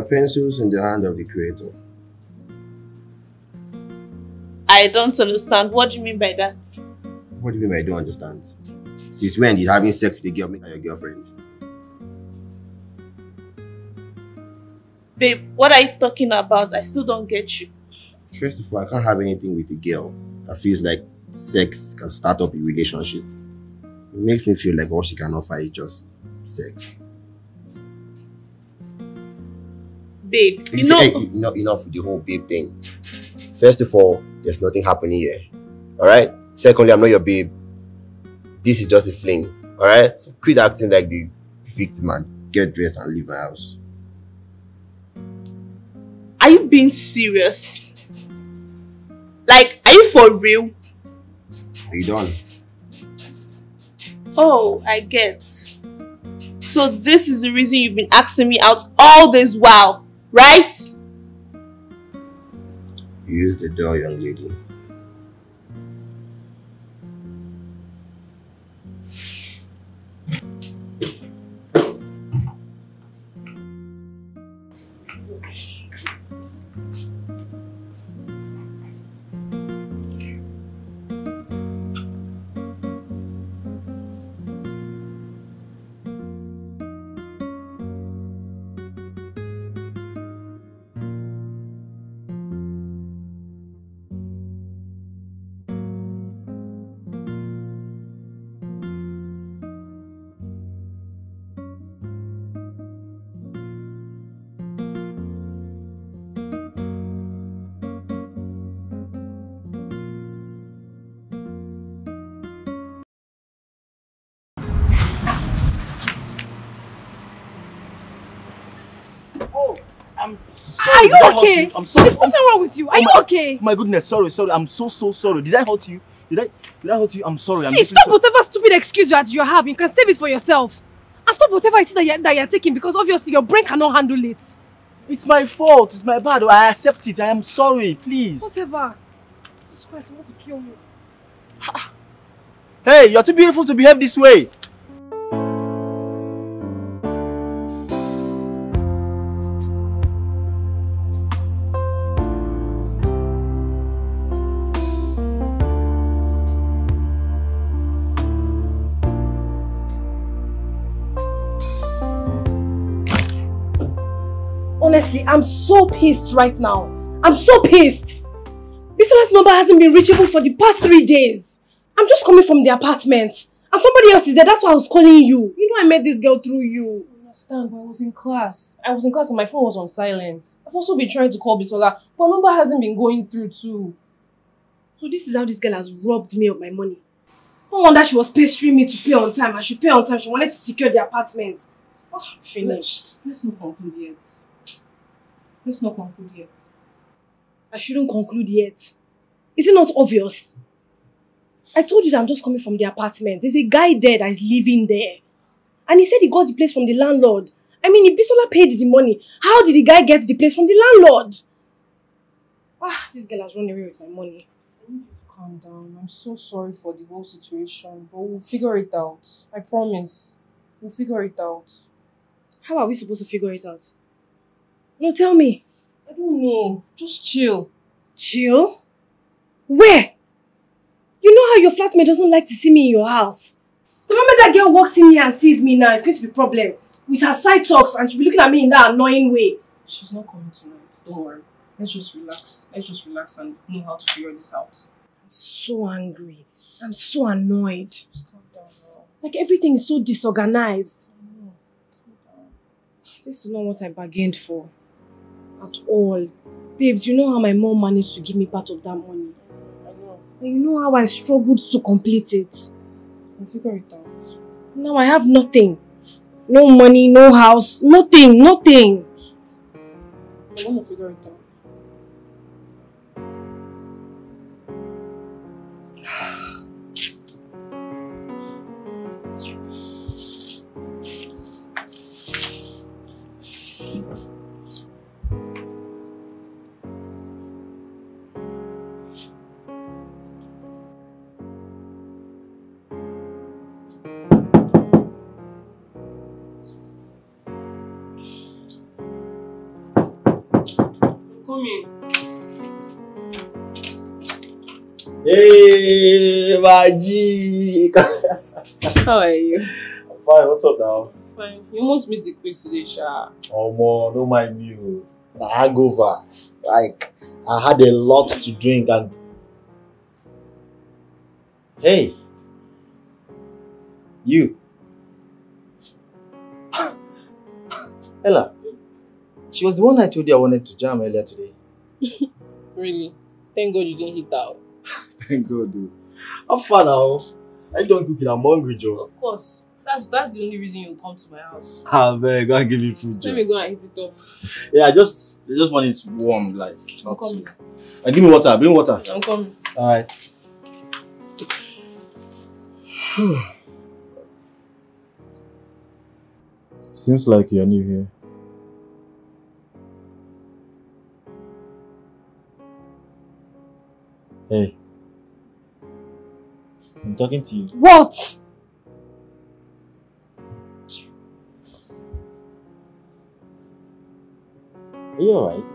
Your pencils in the hand of the creator. I don't understand. What do you mean by that? What do you mean I don't understand? Since when did having sex with a girl make her your girlfriend? Babe, what are you talking about? I still don't get you. First of all, I can't have anything with a girl that feels like sex can start up a relationship. It makes me feel like all she can offer is just sex. Babe, you You know... enough, enough with the whole babe thing. First of all, there's nothing happening here. Alright? Secondly, I'm not your babe. This is just a fling. Alright? So quit acting like the victim and get dressed and leave my house. Are you being serious? Like, are you for real? Are you done? Oh, I get. So this is the reason you've been asking me out all this while, right? Use the door, young lady. You okay? you? I'm sorry. There's something wrong with you. Are Oh you my- okay? My goodness, sorry, sorry. I'm so so sorry. Did I hurt you? Did I did I hurt you? I'm sorry. I'm See, deeply stop sorry. whatever stupid excuse you are- you have. You can save it for yourself. And stop whatever it is that you're, that you're taking because obviously your brain cannot handle it. It's my fault. It's my bad. I accept it. I am sorry. Please. Whatever. Jesus Christ, you want to kill me. Hey, you're too beautiful to behave this way. Honestly, I'm so pissed right now. I'm so pissed. Bisola's number hasn't been reachable for the past three days. I'm just coming from the apartment. And somebody else is there. That's why I was calling you. You know I met this girl through you. I understand, but I was in class. I was in class and my phone was on silent. I've also been trying to call Bisola, but her number hasn't been going through too. So this is how this girl has robbed me of my money. No wonder she was pestering me to pay on time. I should pay on time. She wanted to secure the apartment. Oh, I'm finished. Let's not conclude yet. Let's not conclude yet. I shouldn't conclude yet. Is it not obvious? I told you that I'm just coming from the apartment. There's a guy there that is living there. And he said he got the place from the landlord. I mean, if Bisola paid the money, how did the guy get the place from the landlord? Ah, this girl has run away with my money. I need you to calm down. I'm so sorry for the whole situation, but we'll figure it out. I promise. We'll figure it out. How are we supposed to figure it out? No, tell me. I don't know. Just chill. Chill? Where? You know how your flatmate doesn't like to see me in your house. The moment that girl walks in here and sees me now, it's going to be a problem. With her side talks and she'll be looking at me in that annoying way. She's not coming tonight. Don't worry. Let's just relax. Let's just relax and know how to figure this out. I'm so angry. I'm so annoyed. Calm down. Like everything is so disorganized. I know. Calm down. This is not what I bargained for. At all. Babes, you know how my mom managed to give me part of that money. I know. And you know how I struggled to complete it. I'll figure it out. Now I have nothing. No money, no house, nothing, nothing. We're gonna figure it out. Hey, my G. How are you? Fine, what's up now? Fine. You almost missed the quiz today, Sha. Oh, more, no mind oh. The hangover. Like, I had a lot to drink and. Hey. You. Ella. She was the one I told you I wanted to jam earlier today. Really? Thank God you didn't hit out. Thank God, dude. Have fun now. I don't cook it. I'm hungry, Joe. Of course. That's that's the only reason you come to my house. Ah, man, go and give me food, Let me go and hit it up. Yeah, I just, I just want it warm, like. I'm Not coming. too. And give me water. Bring water. I'm coming. Alright. Seems like you're new here. Hey. I'm talking to you. What? Are you alright?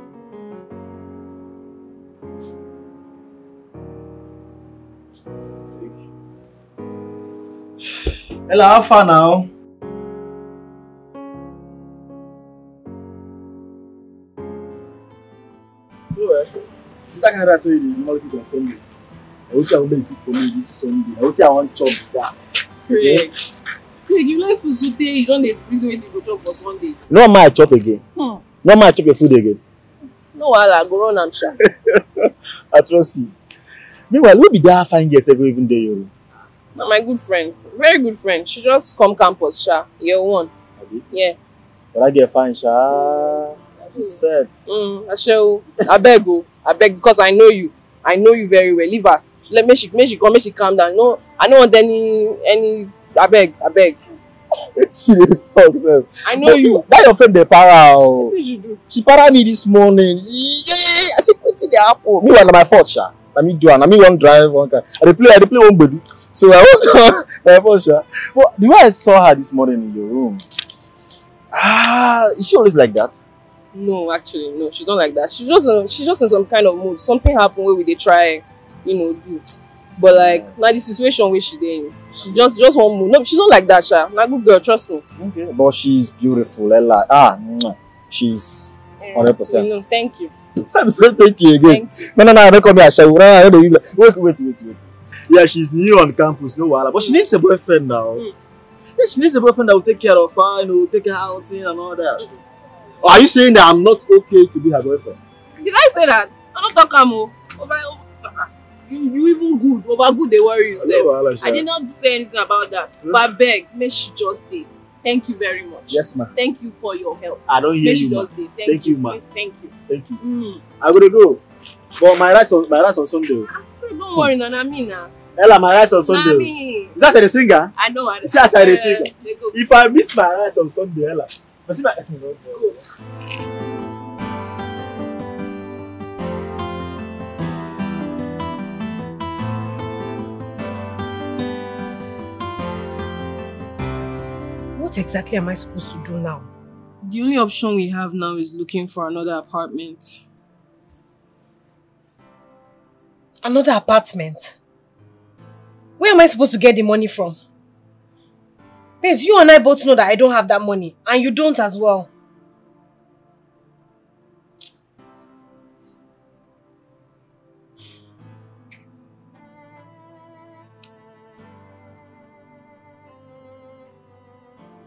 Hello, how far now? So, uh, is that kind of so you normally cook on Sundays? I wish I would make for me this Sunday. I wish I want chop that. Craig. Craig, you like food today. You don't need reason why you go chop for Sunday. No man I chop again. Hmm. No man I chop your food again. No wahala, go run am sha. I trust you. Meanwhile, who be that five years ago even there? you? Na my good friend. Very good friend. She just come campus sha. Year one. Abi? Yeah. But I get fine, sha. She's set. Mm, Ashewo. Abeg o. Abeg because I know you. I know you very well. Leave her. Let make she make she come make she calm down. No, I no want any any abeg abeg. Wetin you dey talk sef? I know you. That your friend dey para o. Wetin she do? She para me this morning. Yeah, I say wetin dey happen? Meanwhile na my fault sha. Na me do am. Na me wan drive one car. I dey play I dey play one gbedu. So I wan na my fault sha. But the way I saw her this morning in your room. Ah, is she always like that? No, actually, no. She's not like that. She's just in, she's just in some kind of mood. Something happened where we dey try, you know, do. But like now the situation where she dey in, she just just one mood. No, she's not like that, Sha. Na good girl, trust me. Okay. But she's beautiful. Ella. Ah, mwah. she's 100%. You know, thank you. I'm so thank you again. Thank you. No, no, no, don't call me Asha. No, no, no, no, wait, wait, wait, wait. Yeah, she's new on campus, no wahala. But she needs a boyfriend now. Mm. Yeah, she needs a boyfriend that will take care of her, you know, take her outing and all that. Mm. Or are you saying that I'm not okay to be her boyfriend? Did I say that? I don't talk am o. Over, over, you you even good. Over good dey worry yourself. I did not say anything about that. Hmm? But beg, make she just dey. Thank you very much. Yes, ma. Thank you for your help. I don't hear Make you, ma. just dey. Thank, Thank you, ma. Thank you. Thank you. Mm. I'm gonna go. But my rice on my rice on Sunday. So don't worry, na na me na. Ella, my rice on Sunday. me. Is that the singer? I know. I See as I sing? go. If I miss my rice on Sunday, Ella. But see my. Go. What exactly am I supposed to do now? The only option we have now is looking for another apartment. Another apartment? Where am I supposed to get the money from? Babes, you and I both know that I don't have that money. And you don't as well.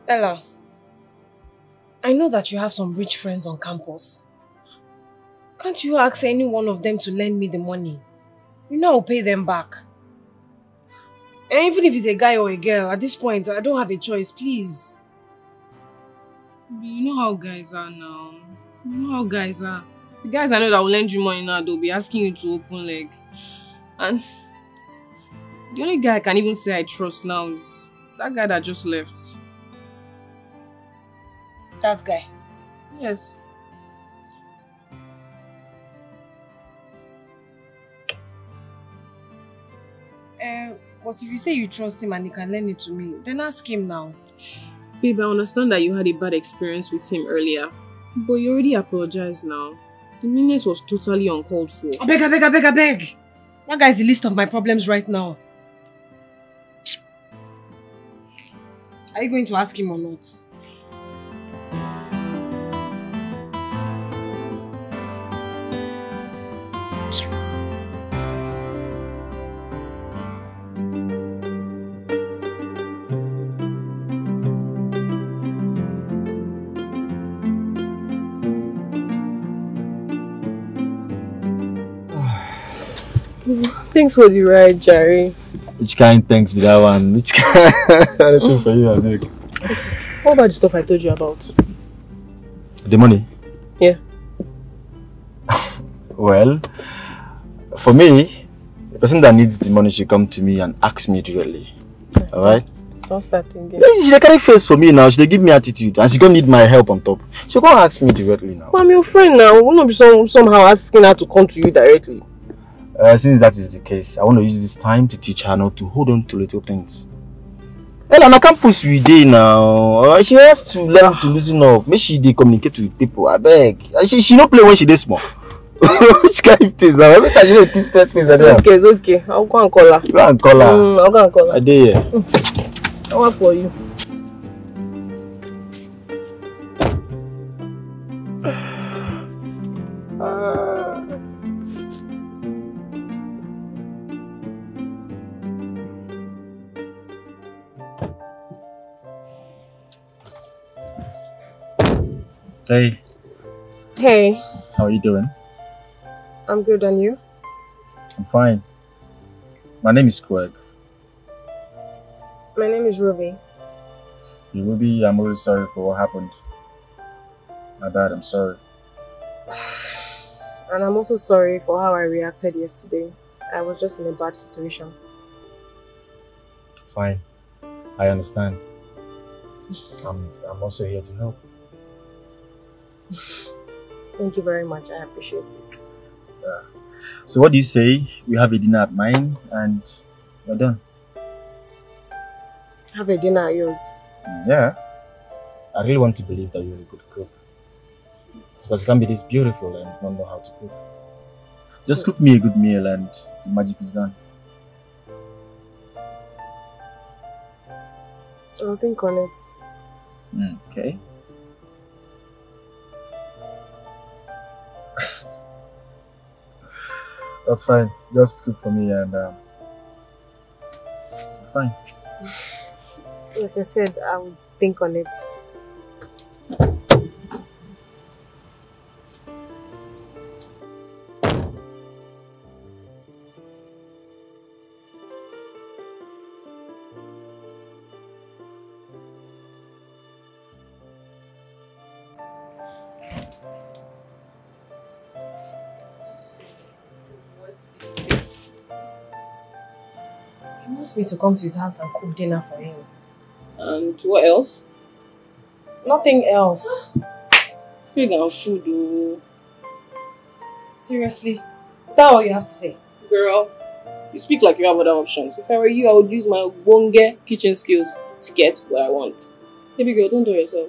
Ella, I know that you have some rich friends on campus. Can't you ask any one of them to lend me the money? You know I'll pay them back. And even if it's a guy or a girl, at this point, I don't have a choice, please. You know how guys are now. You know how guys are. The guys I know that will lend you money now, they'll be asking you to open leg. And the only guy I can even say I trust now is that guy that just left. That guy. Yes. Uh, but if you say you trust him and he can lend it to me, then ask him now. Babe, I understand that you had a bad experience with him earlier. But you already apologized now. The meanness was totally uncalled for. I beg, I beg, I beg, I beg. That guy is the least of my problems right now. Are you going to ask him or not? Thanks for the ride, Jerry. Which kind thanks be that one? Which kind? Anything for you, I. What about the stuff I told you about? The money? Yeah. well, for me, the person that needs the money should come to me and ask me directly. Alright? Don't start thinking. She dey carry face for me now, she dey give me attitude and she gonna need my help on top. She go ask me directly now. But I'm your friend now. We will not be some, somehow asking her to come to you directly. Uh, since that is the case, I want to use this time to teach her not to hold on to little things. Ella, na campus we dey now. Uh, she has to learn to loosen up. Make she dey communicate with people. Abeg, Uh, she she no play when she dey small. Which kind of thing now? Every time you dey kiss straight face, I. Okay, it's okay. I'll go and call her. Go and call her. Mm, I'll go and call I her. dey here. I'll wait for you. Hey, Hey, how are you doing? I'm good and you? I'm fine. My name is Craig. My name is Ruby. Ruby, I'm really sorry for what happened. My bad, I'm sorry. And I'm also sorry for how I reacted yesterday. I was just in a bad situation. It's fine. I understand. I'm, I'm also here to help. Thank you very much. I appreciate it. Yeah. So what do you say? We have a dinner at mine and we're done. Have a dinner at yours. Yeah. I really want to believe that you're a good cook. Because you can't be this beautiful and not know how to cook. Just cook me a good meal and the magic is done. I'll think on it. Mm, okay. That's fine. Just cook for me and um, fine. Like I said, I will think on it. Me to come to his house and cook dinner for him. And what else? Nothing else. Food and food, oh. Seriously. Is that all you have to say? Girl, you speak like you have other options. If I were you, I would use my wonge kitchen skills to get what I want. Baby girl, don't do it yourself.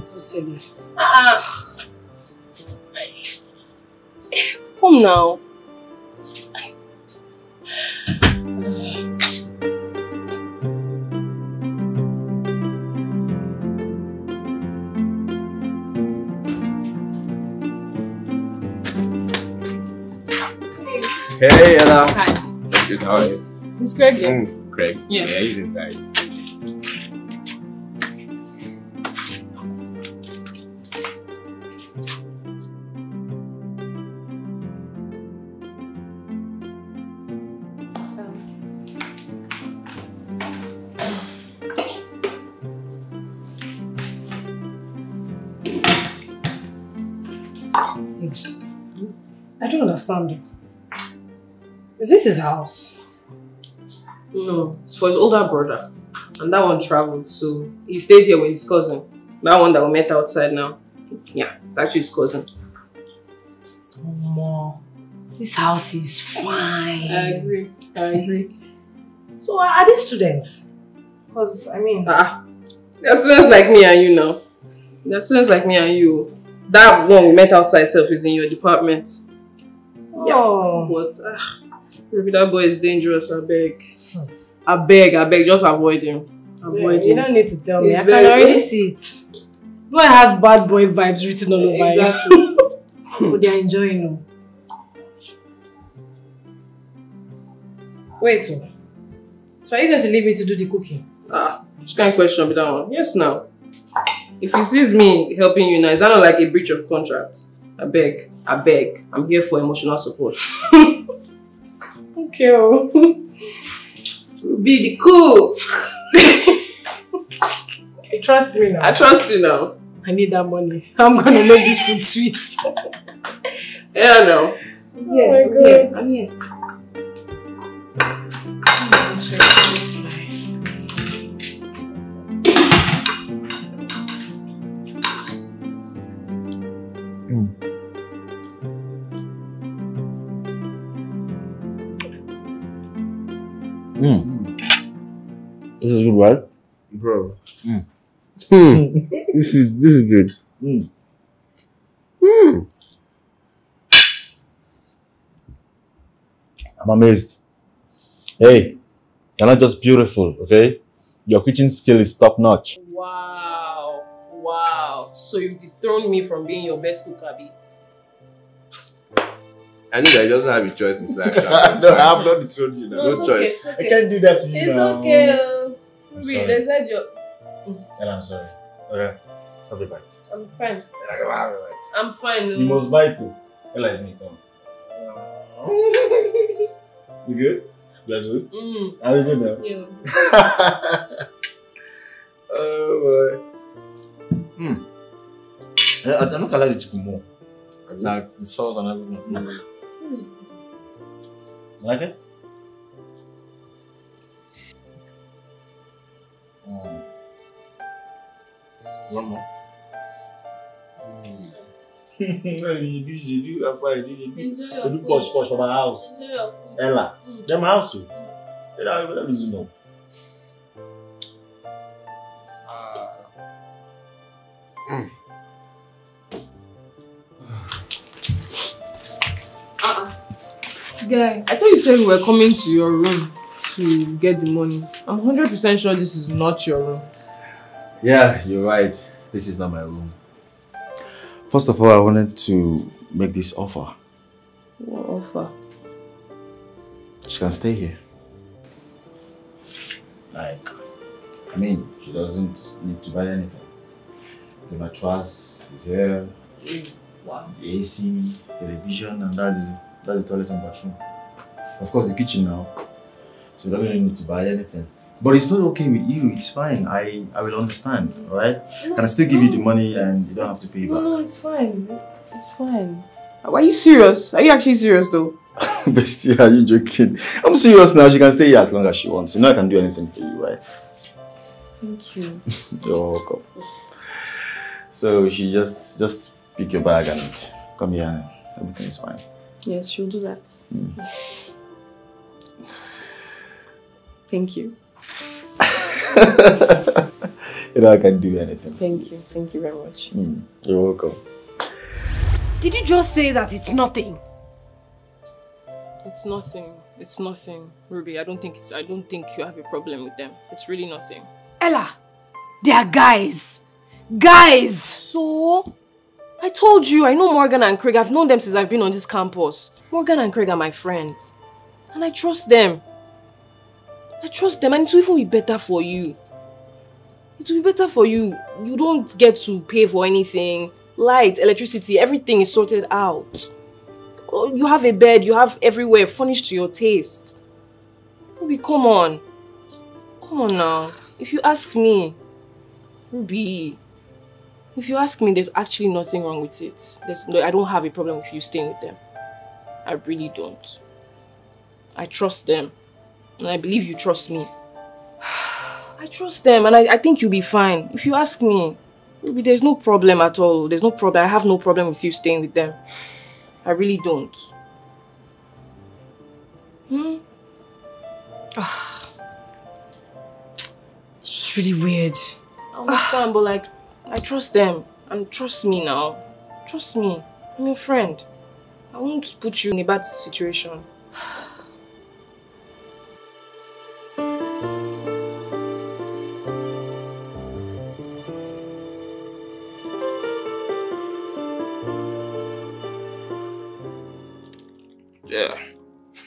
So silly. Uh-uh. Come now. Hey, Ella. Hi. Good, how are you? It's Greg here. Mm, Craig. Yeah. Yeah, he's inside. Babes, I don't understand. Is this his house? No, it's for his older brother. And that one traveled, so he stays here with his cousin. That one that we met outside now. Yeah, it's actually his cousin. Omo, this house is fine. I agree. I agree. So are they students? Because, I mean, Ah, they're students like me and you now. They're students like me and you. That one we met outside self is in your department. Oh. But ah, Ruby, that boy is dangerous, I beg. I beg, I beg, just avoid him. Avoid you him. don't need to tell me. He's I can already good. see it. Boy has bad boy vibes written all over Exactly. him. But they're enjoying him. Wait. oh. So are you going to leave me to do the cooking? Ah, kind of question me that one? Yes, now. If he sees me helping you now, is that not like a breach of contract? I beg, I beg. I'm here for emotional support. Okay. Oh. Be the cook. Trust me now. I trust you now. I need that money. I'm gonna make this food sweet. Yeah, oh no. I'm here, my I'm here, God. I'm here. This is good, right? Bro. Mm. Hmm. this is this is good. Mm. Hmm. I'm amazed. Hey, you're not just beautiful, okay? Your kitchen skill is top notch. Wow. Wow. So you've dethroned me from being your best cook, Abby. I know that he doesn't have a choice in his life. no, I have not told you No it's choice. okay, it's I can't do that to you It's now. okay. I'm Ruby, sorry. they said you're... And I'm sorry. Okay, have a bite. I'm fine. Have. I'm fine. You must bite too. Ella is me, come. You good? That's good? Mm, Are you good now? yeah. oh boy. Hmm. I, I don't like the chicken more. Like the sauce and everything. Mm. You like it? Mm. One more. you do, you do, I'm fine. You do, you do. Enjoy You your do food. posh posh for my house. Enjoy your food. Ella, Mm. they're my house. oh. They don't they don't lose no. Guy, I thought you said we were coming to your room to get the money. I'm 100% sure this is not your room. Yeah, you're right. This is not my room. First of all, I wanted to make this offer. What offer? She can stay here. Like, I mean, she doesn't need to buy anything. The mattress is here, Wow. the AC, television, and that's that's the toilet and bathroom. Of course, the kitchen now. So you don't really need to buy anything. But it's not okay with you. It's fine. I, I will understand, alright? Can I still give you the money and you don't have to pay No, back? no, no, it's fine. It's fine. Are you serious? Are you actually serious though? Bestie, are you joking? I'm serious now. She can stay here as long as she wants. You know I can do anything for you, right? Thank you. You're welcome. So she just just pick your bag and come here and everything is fine. Yes, she'll do that. Hmm. Thank you. You know I can do anything. Thank you. Thank you very much. Mm, you're welcome. Did you just say that it's nothing? It's nothing. It's nothing. Ruby, I don't think it's I don't think you have a problem with them. It's really nothing. Ella, they are guys. Guys! So I told you I know Morgan and Craig. I've known them since I've been on this campus. Morgan and Craig are my friends. And I trust them. I trust them and it will even be better for you. It will be better for you. You don't get to pay for anything. Light, electricity, everything is sorted out. Oh, You have a bed, you have everywhere furnished to your taste. Ruby, come on. Come on now. If you ask me, Ruby, if you ask me, there's actually nothing wrong with it. There's no, I don't have a problem with you staying with them. I really don't. I trust them. And I believe you trust me. I trust them and I, I think you'll be fine. If you ask me, Ruby, there's no problem at all. There's no problem. I have no problem with you staying with them. I really don't. Hmm? It's really weird. I understand, but like, I trust them. And trust me now. Trust me, I'm your friend. I won't put you in a bad situation.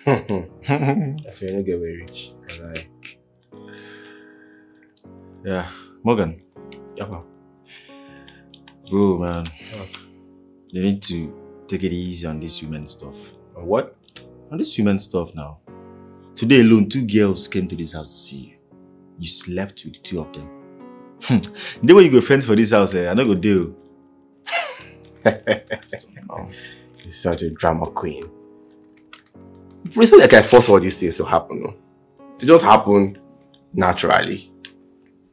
I feel you get very rich. Alright. Yeah, Morgan. Yeah, man. Bro, man. You need to take it easy on this women stuff. On what? On this women stuff now. Today alone, two girls came to this house to see you. You slept with two of them. Hmm. the way you go friends for this house, eh, I no go deal. Oh, you're such a drama queen. It's not like I force all these things to happen. No? They just happen naturally.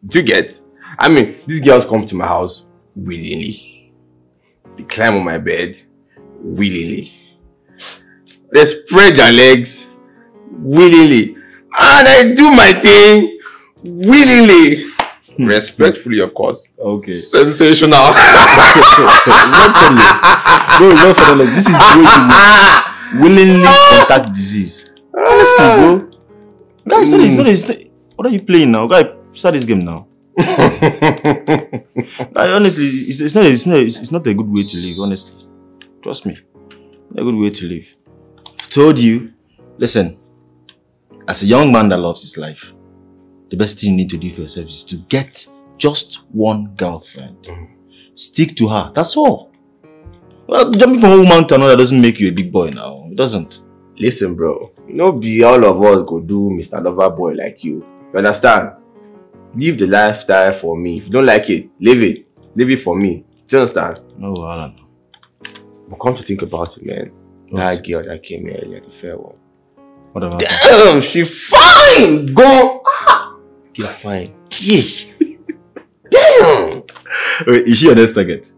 Do you get? I mean, these girls come to my house willingly. They climb on my bed willingly. They spread their legs willingly. And I do my thing willingly. Hmm. Respectfully, of course. Okay. Sensational. it's not funny. Bro, it's not funny. Like, this is way willingly ah! contact disease. Honestly, bro. Guy, it's not, it's not, it's not, what are you playing now? Guy, start this game now. Guy, honestly, it's, it's, not, it's, not, it's, it's not a good way to live, honestly. Trust me. Not a good way to live. I've told you, listen, as a young man that loves his life, the best thing you need to do for yourself is to get just one girlfriend. Mm. Stick to her. That's all. Well, jumping from one woman to another doesn't make you a big boy now. It doesn't. Listen, bro. No be all of us go do Mr. Lover Boy like you. You understand? Live the lifestyle for me. If you don't like it, leave it. Leave it for me. Do you understand? No, Alan. But come to think about it, man. That girl that came here earlier, the fair one. Whatever. Damn, she fine! Go! Ah! Girl fine. Yeah. Damn! Wait, is she your next target?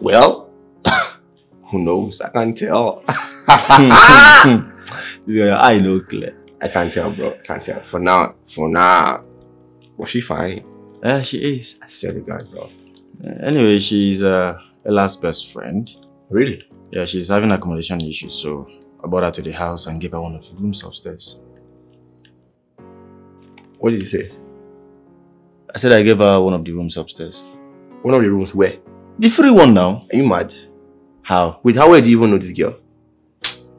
Well, who knows? I can't tell. yeah, I know clear. I can't tell, bro. I can't tell. For now, for now. Was she fine? Yeah, she is. I swear to God, bro. Uh, anyway, she's uh, Ella's best friend. Really? Yeah, she's having accommodation issues, so I brought her to the house and gave her one of the rooms upstairs. What did you say? I said I gave her one of the rooms upstairs. One of the rooms where? The free one now. Are you mad? How? Wait, how well do you even know this girl?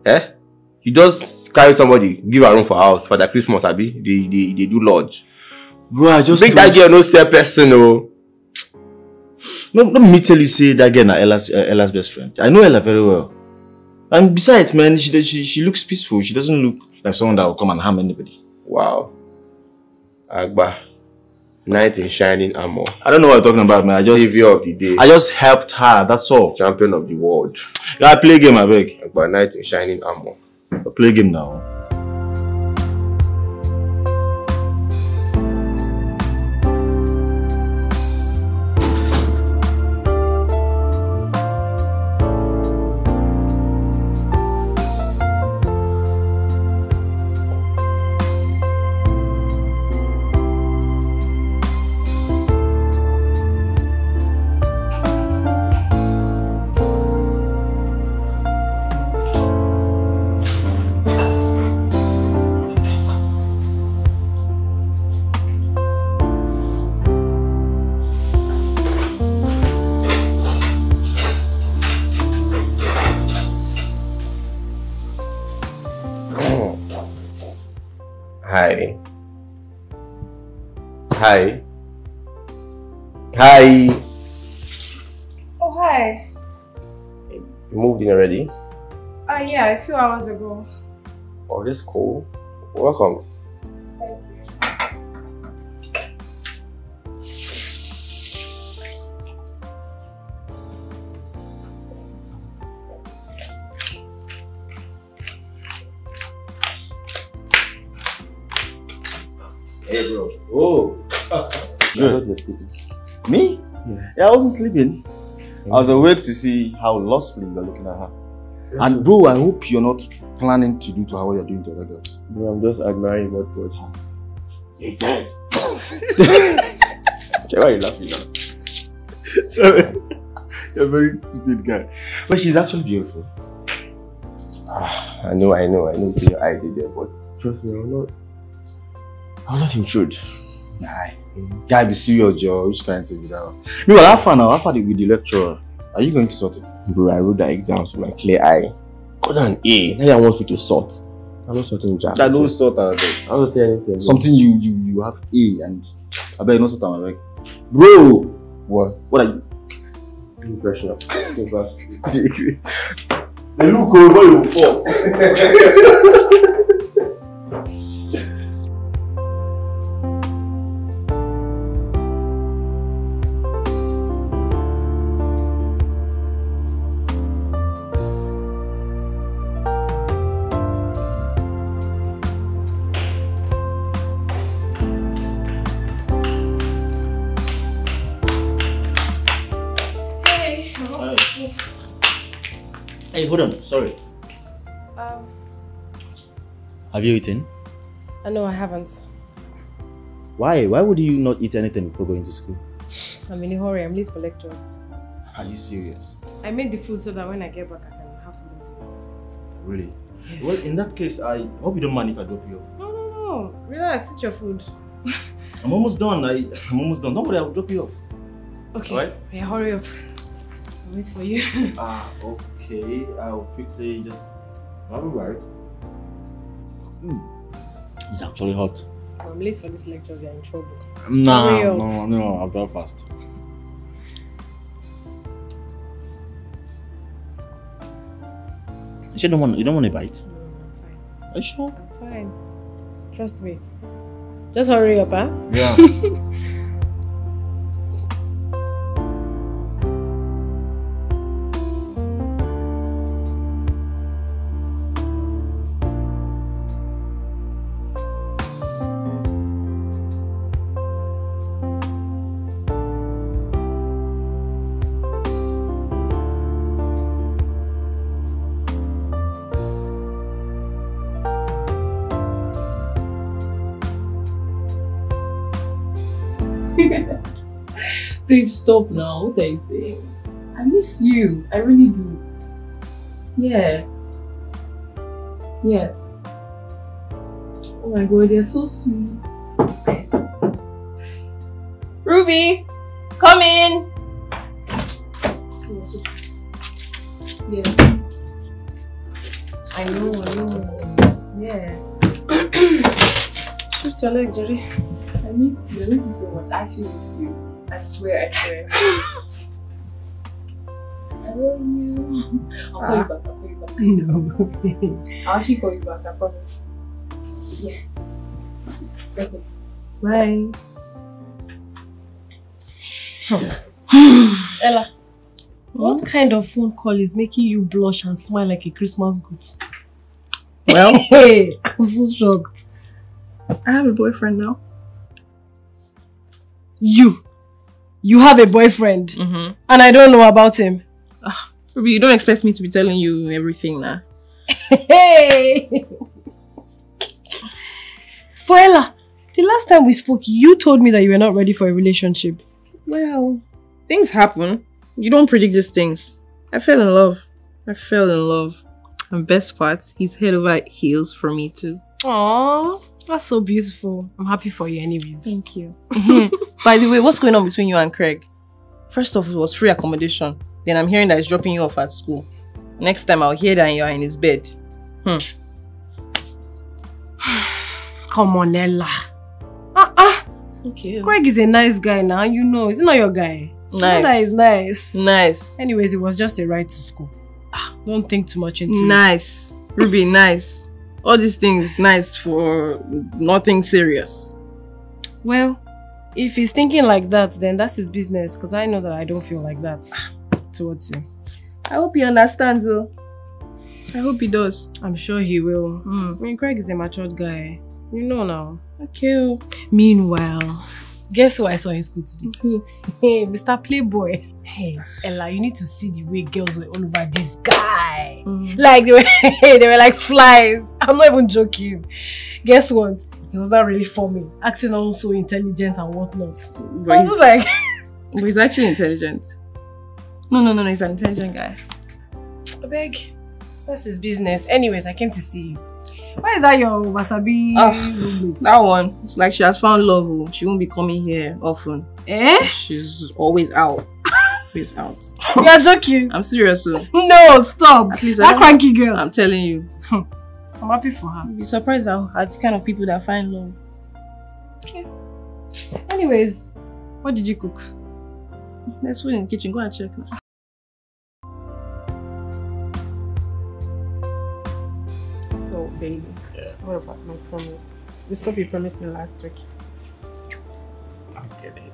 Eh? You just carry somebody, give her room for house for that Christmas, Abi. They, they, they do lodge. Bro, I just Make that girl no sell person, oh. No, let me tell you, say that girl na Ella's, uh, Ella's best friend. I know Ella very well. And besides, man, she, she she looks peaceful. She doesn't look like someone that will come and harm anybody. Wow. Agba. Knight in shining armor. I don't know what you're talking about, man. I just Savior of the day. I just helped her. That's all. champion of the world. Yeah, I play game, I beg. Agba Knight in shining armor. I play game now. Hi. Hi. Oh, hi. You moved in already? Uh, yeah, a few hours ago. Oh, that's cool. Welcome. Hey, bro. Oh. Good. Me? Yeah. I wasn't sleeping. I was awake to see how lustfully you're looking at her. And bro, I hope you're not planning to do to her what you're doing to other girls. Bro, I'm just admiring what God has. You're dead. Why are you laughing now? So, You're a very stupid guy. But she's actually beautiful. Ah, I know, I know, I know it's in your ID there, but trust me, I'm not. I'll not intrude. Nah. Guy, be serious, Joe. Which kind of thing that one? Meanwhile, how far now? How far with the lecturer? Are you going to sort it? Bro, I wrote the exams with my clear eye. Got an A. Now you want me to sort. I'm not sorting Jack. I don't sort out. I'm not saying anything. Something you you you have A and I bet you not sort out my Bro, What? what are you? Impression of. the look over your fall. Have you eaten? I know I haven't. Why? Why would you not eat anything before going to school? I'm in a hurry. I'm late for lectures. Are you serious? I made the food so that when I get back, I can have something to eat. Really? Yes. Well, in that case, I hope you don't mind if I drop you off. No, no, no. Relax. Eat your food. I'm almost done. I, I'm almost done. Don't worry, I'll drop you off. Okay. Alright. Yeah, hurry up. I'll wait for you. Ah, okay. I'll quickly just. Be right. Mm. It's actually hot. I'm late for this lecture, You're in trouble. Nah, up. no, no, I'll go fast. You don't want you don't want a bite? No, I'm fine. Are you sure? I'm fine. Trust me. Just hurry up, huh? Yeah. Babe, stop now. What are you saying? I miss you. I really do. Yeah. Yes. Oh my god, you're so sweet. Ruby, come in. Yeah. I know, I know. Yeah. Shoot your leg, Jerry. I miss you. I miss you so much. I actually miss you. I swear, I swear. I love you. I'll call you back. I'll call you back. No. I'll actually call you back. I promise. Yeah. Okay. Bye. Ella, hmm? what kind of phone call is making you blush and smile like a Christmas goose? Well, Hey, I'm so shocked. I have a boyfriend now. You, you have a boyfriend, Mm-hmm. and I don't know about him. Ruby, you don't expect me to be telling you everything now. Hey! But the last time we spoke, you told me that you were not ready for a relationship. Well, things happen. You don't predict these things. I fell in love. I fell in love. And best part, he's head over heels for me too. Aww, that's so beautiful. I'm happy for you, anyways. Thank you. By the way, what's going on between you and Craig? First off, it was free accommodation. Then I'm hearing that he's dropping you off at school. Next time I'll hear that you are in his bed. Hmm. Come on, Ella. Ah, ah. Okay. Craig is a nice guy now, you know. He's not your guy. You know that is Nice. nice. Nice. Anyways, it was just a ride to school. Ah, Don't think too much into it. Nice. Ruby, nice. All these things nice for nothing serious. Well, if he's thinking like that, then that's his business. Because I know that I don't feel like that towards him. I hope he understands though. I hope he does. I'm sure he will. Hmm. I mean, Craig is a matured guy. You know now. Okay. oh. Meanwhile, guess who I saw in school today? Hey, Mr. Playboy. Hey, Ella, you need to see the way girls were all over this guy. Mm. Like they were, they were like flies. I'm not even joking. Guess what? He was not really for me, acting all so intelligent and whatnot. I But was he's, like, but he's actually intelligent. No, no, no, no, he's an intelligent guy. I beg. That's his business. Anyways, I came to see you. Why is that your wasabi Ah. That one, it's like she has found love. oh. She won't be coming here often. Eh? She's always out. Always out. You're joking. I'm serious, so No, stop. at least That cranky girl. I'm telling you. I'm happy for her. You'll be surprised how at the kind of people that find love. Anyways, what did you cook? There's food in the kitchen. Go and check. now. Baby, Yeah. what about my promise? The stuff you promised me last week. I'll get it.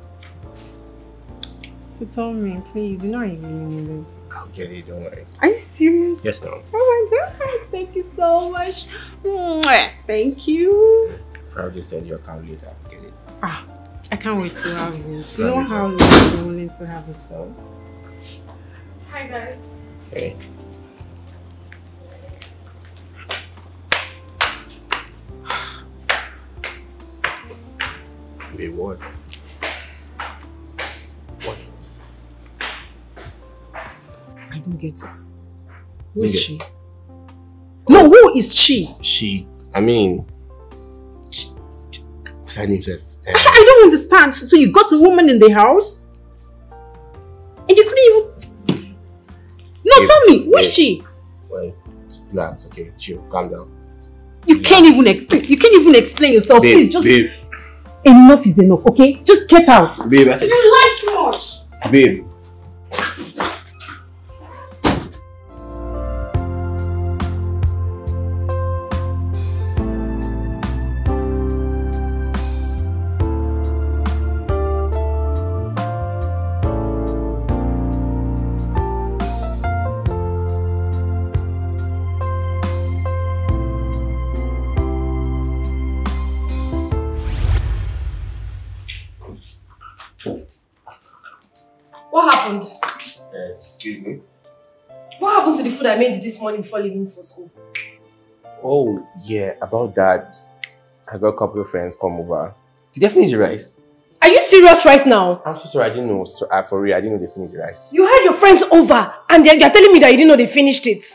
So tell me, please, you know I really need it. I'll get it, don't worry. Are you serious? Yes, no. Oh my god, thank you so much. Mwah. Thank you. Probably send your account later. I'll get it. Ah, I can't wait to have it. You know it. how long I've been willing to have this stuff. Hi guys. Wait, what? What? I don't get it. Who is she? Oh. No, who is she? She, I mean, what's her name? I I don't understand. So you got a woman in the house? And you couldn't even... No, Babe, tell me, who is babe. she? Wait, relax, okay, chill, calm down. You can't even explain. You can't even explain yourself. babe, Please, just babe, enough is enough. Okay, just get out. babe, I said, You lie too much. babe. Food I made this morning before leaving for school? Oh, yeah, about that. I got a couple of friends come over. Did they finish the rice? Are you serious right now? I'm so sorry, I didn't know. So, uh, for real, I didn't know they finished the rice. You had your friends over and they're, you're telling me that you didn't know they finished it.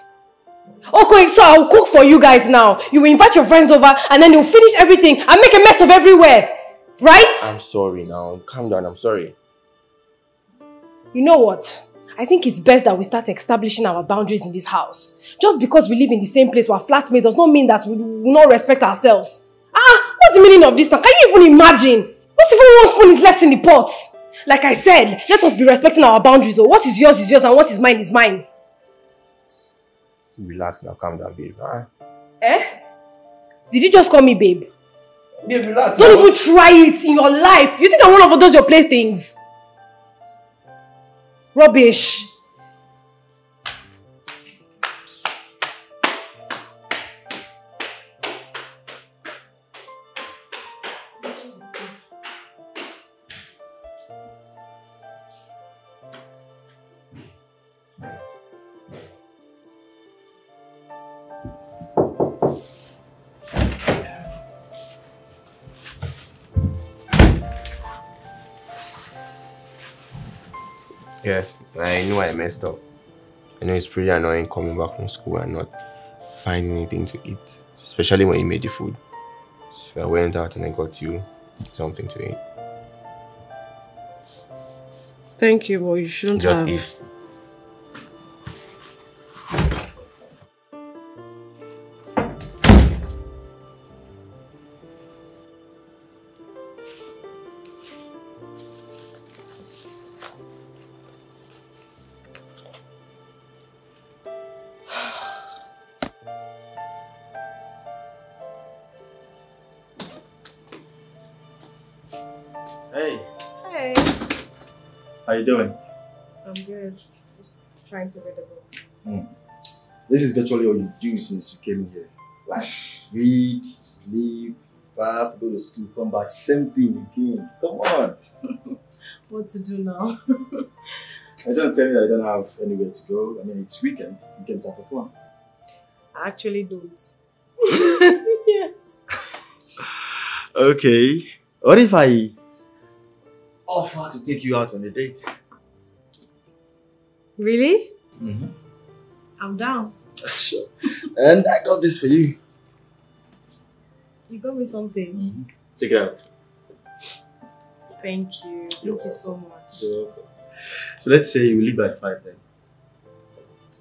Okay, so I'll cook for you guys now. You will invite your friends over and then they'll finish everything and make a mess of everywhere. Right? I'm sorry now. Calm down, I'm sorry. You know what? I think it's best that we start establishing our boundaries in this house. Just because we live in the same place, we're flatmates, does not mean that we will not respect ourselves. Ah, what's the meaning of this now? Can you even imagine? What if one spoon is left in the pot? Like I said, let us be respecting our boundaries. Oh, what is yours is yours and what is mine is mine. Relax now, calm down, babe. Ah. Eh? Did you just call me babe? Babe, relax. Don't even try it in your life. You think I'm one of those your playthings? Rubbish. Yeah, I know I messed up. I know it's pretty annoying coming back from school and not finding anything to eat, especially when you made the food. So I went out and I got you something to eat. Thank you, but you shouldn't Just have. eat. This is virtually all you do since you came here. Like read, sleep, bath, go to school, come back, same thing again. Come on. What to do now? I don't tell me that I don't have anywhere to go. I mean, it's weekend. Weekends are for fun. I actually don't. yes. Okay. What if I offer to take you out on a date? Really? Mm-hmm. I'm down. Sure. And I got this for you. You got me something. Mm-hmm. Check it out. Thank you. Thank you so much. So, so let's say you leave by five then.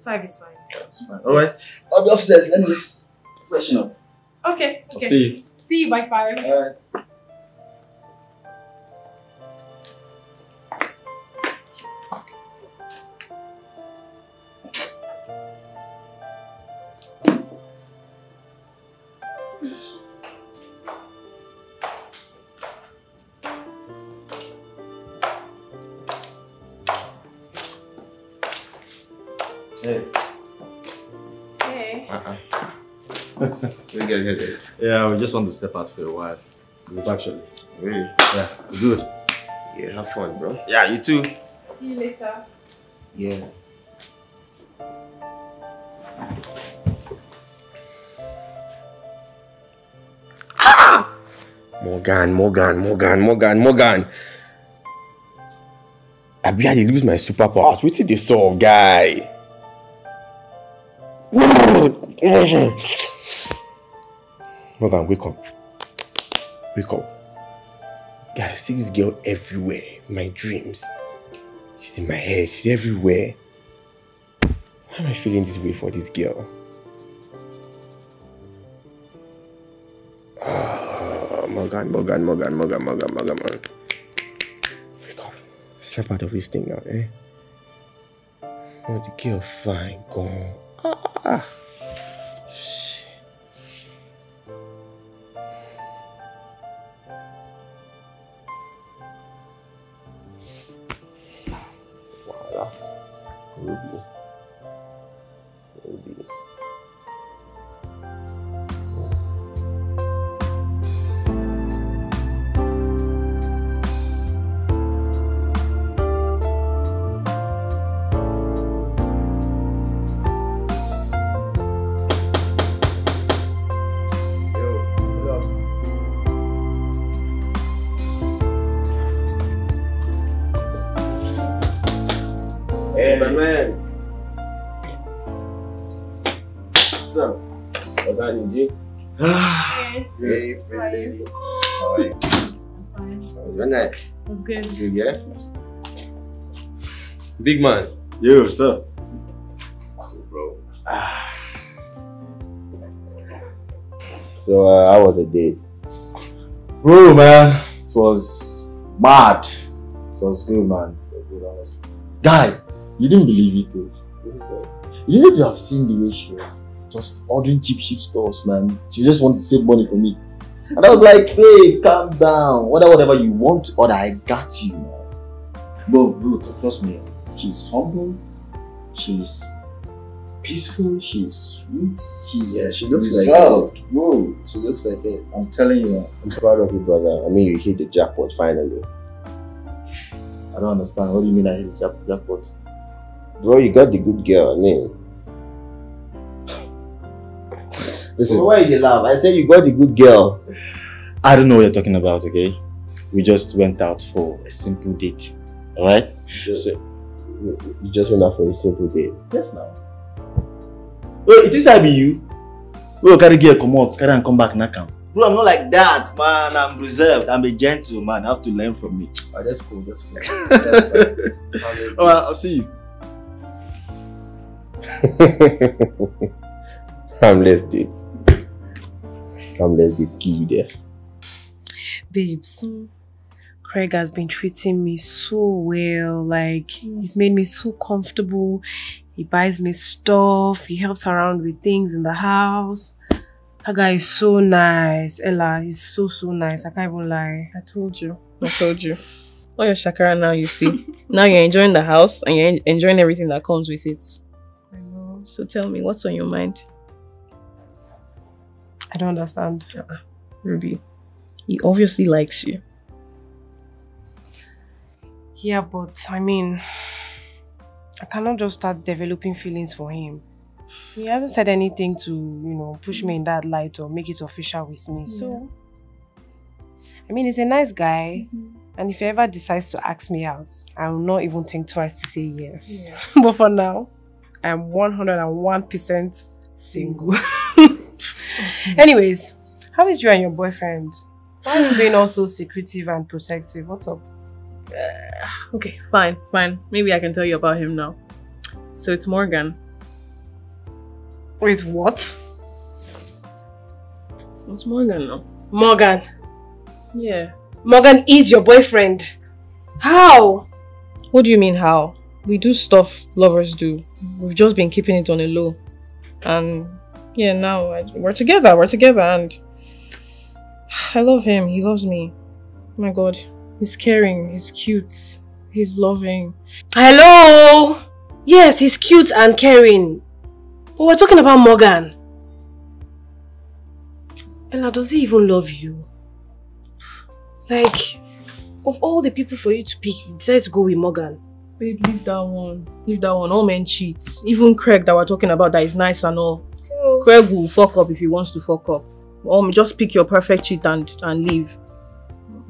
Five is fine. That's fine. Alright. I'll be upstairs. Let me just freshen up. Okay. I'll Okay. see you. See you by five. Alright. Hey. Just want to step out for a while. We've actually. Really? Yeah, good. Yeah, have fun, bro. Yeah, you too. See you later. Yeah. Morgan, Morgan, Morgan, Morgan, Morgan. I be I dey lose my superpowers. Wetin dey solve, guy? Morgan, wake up. Wake up. I see this girl everywhere. My dreams. She's in my head. She's everywhere. Why am I feeling this way for this girl? Ah, Morgan, Morgan, Morgan, Morgan, Morgan, Morgan, Morgan. Wake up. Snap out of this thing now, eh? Oh, the girl fine, gone. Ah. Big man. Yo, what's up? Cool, bro. So, uh, how was the day? Bro, man, it was mad. It was good, man. It was good, honestly. Guy, you didn't believe it, though. You need to have seen the way she was just ordering cheap, cheap stuffs, man. She just wanted to save money for me. And I was like, hey, calm down. Whatever, whatever you want to order, I got you, man. But, bro, trust me, she's humble, she's peaceful, she's sweet, she's Yeah, she looks like reserved. Bro, She looks like it. I'm telling you. I'm proud of you, brother. I mean, you hit the jackpot finally. I don't understand. What do you mean I hit the jack- jackpot? Bro, you got the good girl, I mean. Listen, why you laugh? I said you got the good girl. I don't know what you're talking about, okay? We just went out for a simple date. Alright? Just, you you just went out for a simple date. Yes now. Bro, it is I be you. Bro, carry girl come out, carry and come back now come. Bro, I'm not like that, man. I'm reserved. I'm a gentle man. I have to learn from me. Oh, that's cool. That's cool. That's. Alright, I'll see you. Harmless dates. Harmless date. Give you there. Babes, Craig has been treating me so well. Like, he's made me so comfortable. He buys me stuff. He helps around with things in the house. That guy is so nice. Ella, he's so, so nice. I can't even lie. I told you. I told you. All your shakara now, you see. now you're enjoying the house and you're enjoying everything that comes with it. I know. So tell me, what's on your mind? I don't understand. Ruby. He obviously likes you. Yeah, but I mean, I cannot just start developing feelings for him. He hasn't said anything to, you know, push me in that light or make it official with me. So, I mean, he's a nice guy. Mm-hmm. And if he ever decides to ask me out, I will not even think twice to say yes. but for now, I'm 101% single. Anyways, how is you and your boyfriend? Why are you being all so secretive and protective? What's up? Uh, okay, fine, fine. Maybe I can tell you about him now. So it's Morgan. Wait, what? It's Morgan now. Morgan. Yeah. Morgan is your boyfriend. How? What do you mean how? We do stuff lovers do. We've just been keeping it on a low. And yeah, now I, we're together. We're together and I love him. He loves me. Oh my god. He's caring. He's cute. He's loving. Hello? Yes, he's cute and caring. But we're talking about Morgan. Ella, does he even love you? Like, of all the people for you to pick, you decided to go with Morgan. Babe, leave that one. Leave that one. All men cheat. Even Craig that we're talking about that is nice and all. Craig will fuck up if he wants to fuck up. Um, just pick your perfect cheat and, and leave.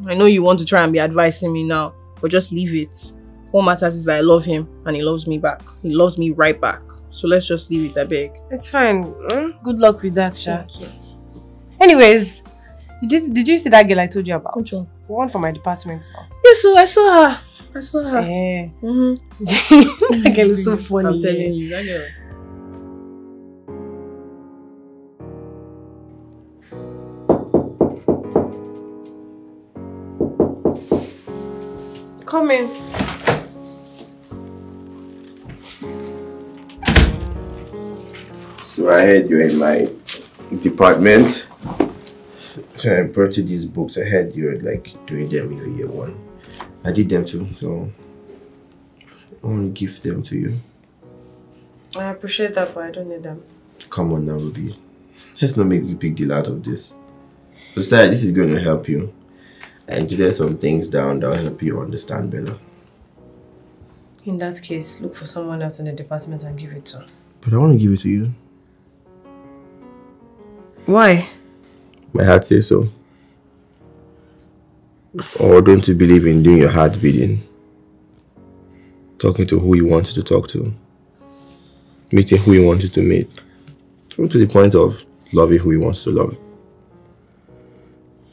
I know you want to try and be advising me now, but just leave it. What matters is that I love him and he loves me back. He loves me right back. So let's just leave it, I beg. It's fine. hmm? Good luck with that, Sha. Anyways, did, you- did you see that girl I told you about? Which one? The one from my department now. Yeah, so I saw her. I saw her. Eh. Mm-hmm. that girl is so funny. I'm telling you, that girl. Come in. So I heard you're in my department. So I brought you these books. I heard you're like doing them in your year one. I did them too, so I want to give them to you. I appreciate that, but I don't need them. Come on now, Ruby. Let's not make a big deal out of this. Besides, this is going to help you. And there's some things down that will help you understand better. In that case, look for someone else in the department and give it to. But I want to give it to you. Why? My heart says so. Or don't you believe in doing your heart beating? Talking to who you wanted to talk to. Meeting who you wanted to meet. Come to the point of loving who you wants to love.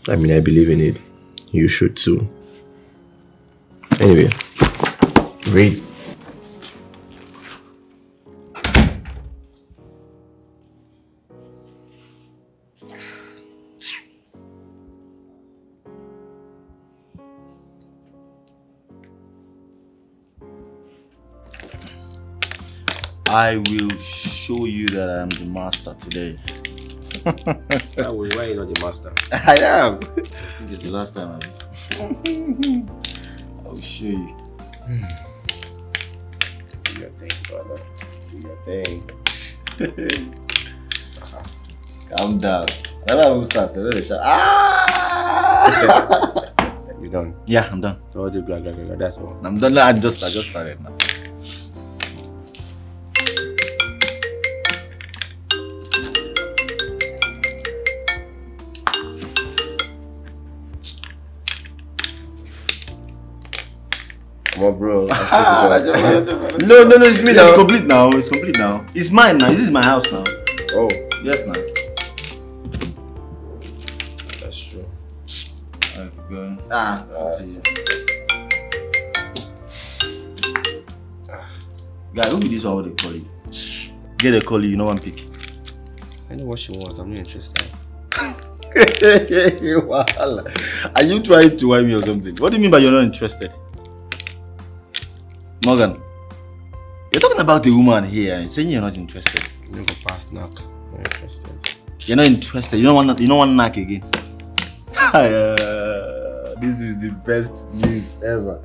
I mean, I believe in it. You should too. Anyway, read. I will show you that I am the master today. That was why you're not the master. I am. This is the last time. I I will show you. Do your thing, brother. Do your thing. Calm down. I will start, I will shout. Ah! You done? yeah, I'm done. So gra. That's all. I'm done. I just, I just started now. Come bro. I Ah, swear to God. no, no, no. It's me It's now. complete now. It's complete now. It's mine now. This is my house now. Oh, Yes, now. that's true. Alright, keep going. Ah, up to you. Guy, who be this one? What they call you? Get a call you. You know one pick. I know what she wants. I'm not interested. Are you trying to wipe me or something? What do you mean by you're not interested? Morgan, you're talking about a woman here and saying you're not interested. You go past knock. Not interested. You're not interested. You don't want you don't want knock again. Uh, this is the best news ever.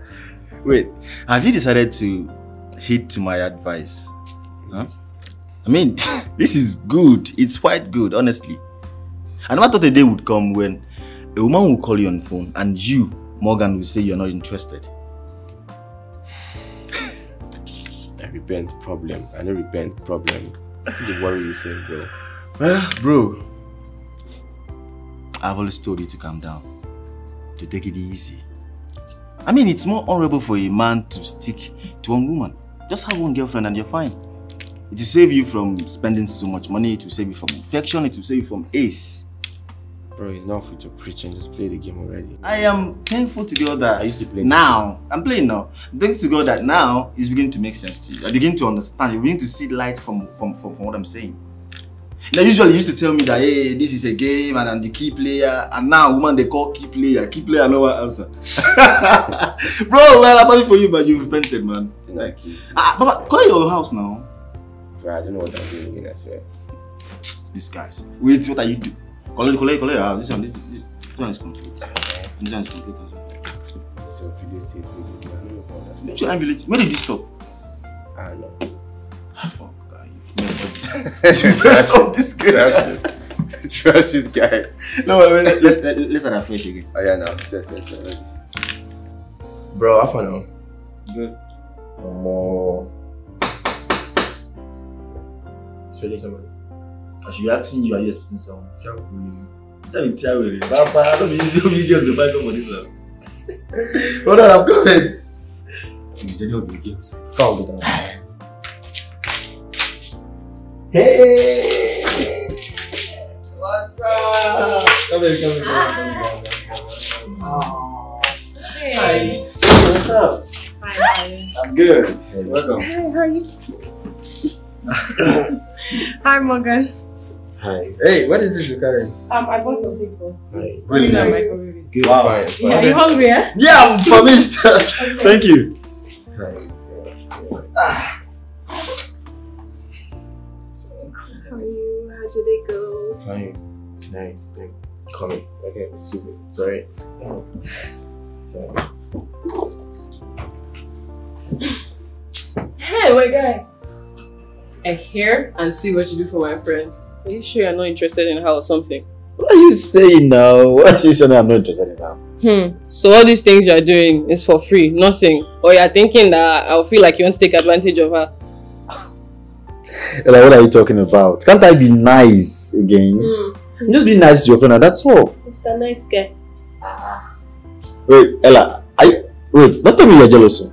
Wait, have you decided to heed to my advice? Huh? I mean, this is good. It's quite good, honestly. I never thought a day would come when a woman will call you on the phone and you, Morgan, will say you're not interested. Repent problem. I don't repent problem. What is the worry you say, bro? Well, bro, I've always told you to calm down, to take it easy. I mean, it's more honorable for a man to stick to one woman. Just have one girlfriend and you're fine. It will save you from spending so much money, it will save you from infection, it will save you from ace. Bro, it's not you to preach and just play the game already. I am thankful to God that I used to play now, I'm playing now. Thanks to God that now it's beginning to make sense to you. I begin to understand, you begin to see light from, from, from, from what I'm saying. Now, usually you used to tell me that, hey, this is a game and I'm the key player. And now, woman, they call key player. Key player, no one answer. Bro, well, I'm happy for you, but you've repented, man. Thank you. Ah, Baba, call it your house now. Bro, I don't know what I'm doing I swear. These guys. Wait, what are you doing? Call it, call it, call it your house. This one, this, this, this one is complete. This one is complete as well. So, video tape, video, I don't know what that's Did you ambulance? Where did this stop? I don't. Ah, fuck, guy, you've messed up. you messed up this guy. Trash it. Trash it, guy. No, wait, wait, let's let, let's that flash again. Oh, yeah, no. Yes, yes, yes. Bro, how far now? Good. More. It's really somebody. I should be asking you, are you expecting someone? Tell me, tell me, Papa, I don't need you girls to fight over this house. Hold on, I'm coming. You said you'll be girls. Found it out. Hey! What's up? Come here, come here, come here, come here, come here. Hi. What's up? I'm good. Hey, welcome. Hi, how are you? Hi, Morgan. Hi. Hey, what is this you're carrying? Um, I bought some things first. Hi. Really? In my microwave. Good. Wow. Fine, fine. Yeah, you hungry, eh? Yeah, I'm famished. Thank you. Hi. How are you? How did it go? Fine. Can I like, come in? Okay, excuse me. Sorry. Hey, my guy. I hear and see what you do for my friend. Are you sure you're not interested in her or something? What are you saying now? What are you saying I'm not interested in her? Hmm. So all these things you're doing is for free, nothing. Or you're thinking that I'll feel like you want to take advantage of her. Ella, what are you talking about? Can't I be nice again? Hmm. Just be nice to your friend, that's all. Mr. Nice Guy. Wait, Ella, I wait. Don't tell me you're jealous.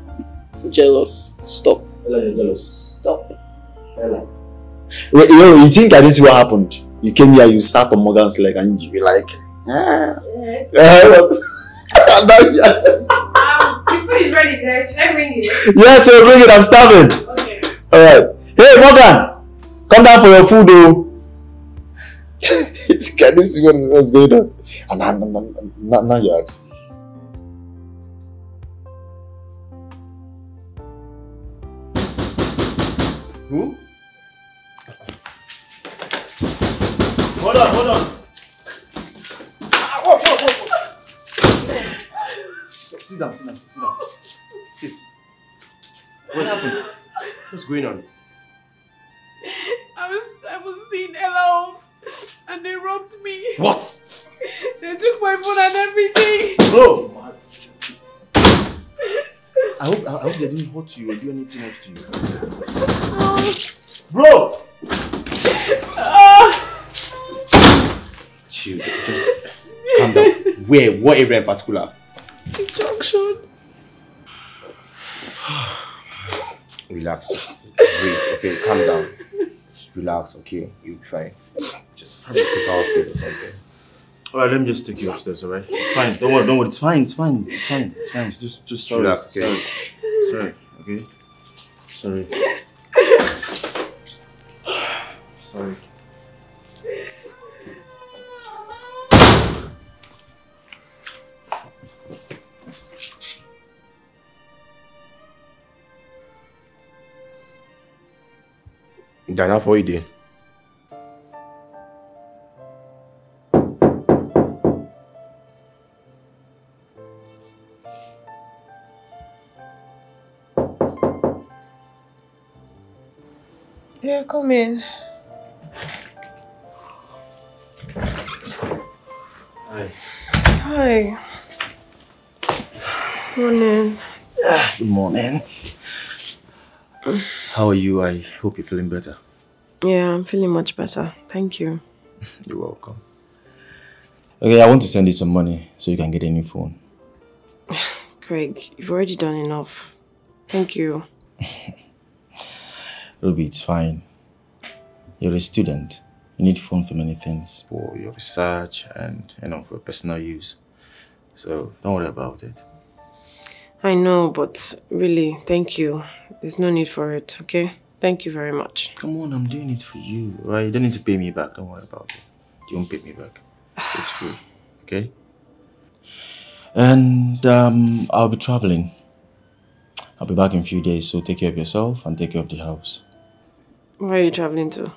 Jealous. Stop. Ella, you're jealous. Stop. Ella. Wait, you know, you think I didn't see what happened? You came here, you sat on Morgan's leg, and you be like, ah, eh, what? Now you are- Um, the food is ready, guys. Should I bring it? yes, so bring it. I'm starving. Okay. All right. Hey, Morgan, come down for your food, oh. Can you see what is going on? And now, now, now, now you ask. Who? On, hold on. Whoa, whoa, whoa. Sit down, sit down, sit down. Sit. What happened? What's going on? I was I was seeing Ella off and they robbed me. What? They took my phone and everything. Bro! I hope, I hope they didn't hurt you or do anything else to you. Oh. Bro! Oh. Chill. Just calm down. Where? What area in particular? Junction. Relax. Breathe. Okay, calm down. Just relax. Okay, you'll be fine. Just probably take her upstairs or something. Alright, let me just take you upstairs, alright? It's fine. Don't worry, don't worry. It's fine, it's fine. It's fine. It's fine. Just just sorry. Relax, okay? Sorry. Sorry, okay? Sorry. Sorry. Dana, for you there. Yeah, come in. Hi. Hi. Morning. Ah, good morning. How are you? I hope you're feeling better. Yeah, I'm feeling much better. Thank you. You're welcome. Okay, I want to send you some money so you can get a new phone. Craig, you've already done enough. Thank you. Ruby, it's fine. You're a student. You need phone for many things. For your research and, you know, for personal use. So don't worry about it. I know, but really, thank you. There's no need for it, okay? Thank you very much. Come on, I'm doing it for you, right? You don't need to pay me back. Don't worry about it. You won't pay me back. It's free, okay? And um, I'll be traveling. I'll be back in a few days, so take care of yourself and take care of the house. Where are you traveling to?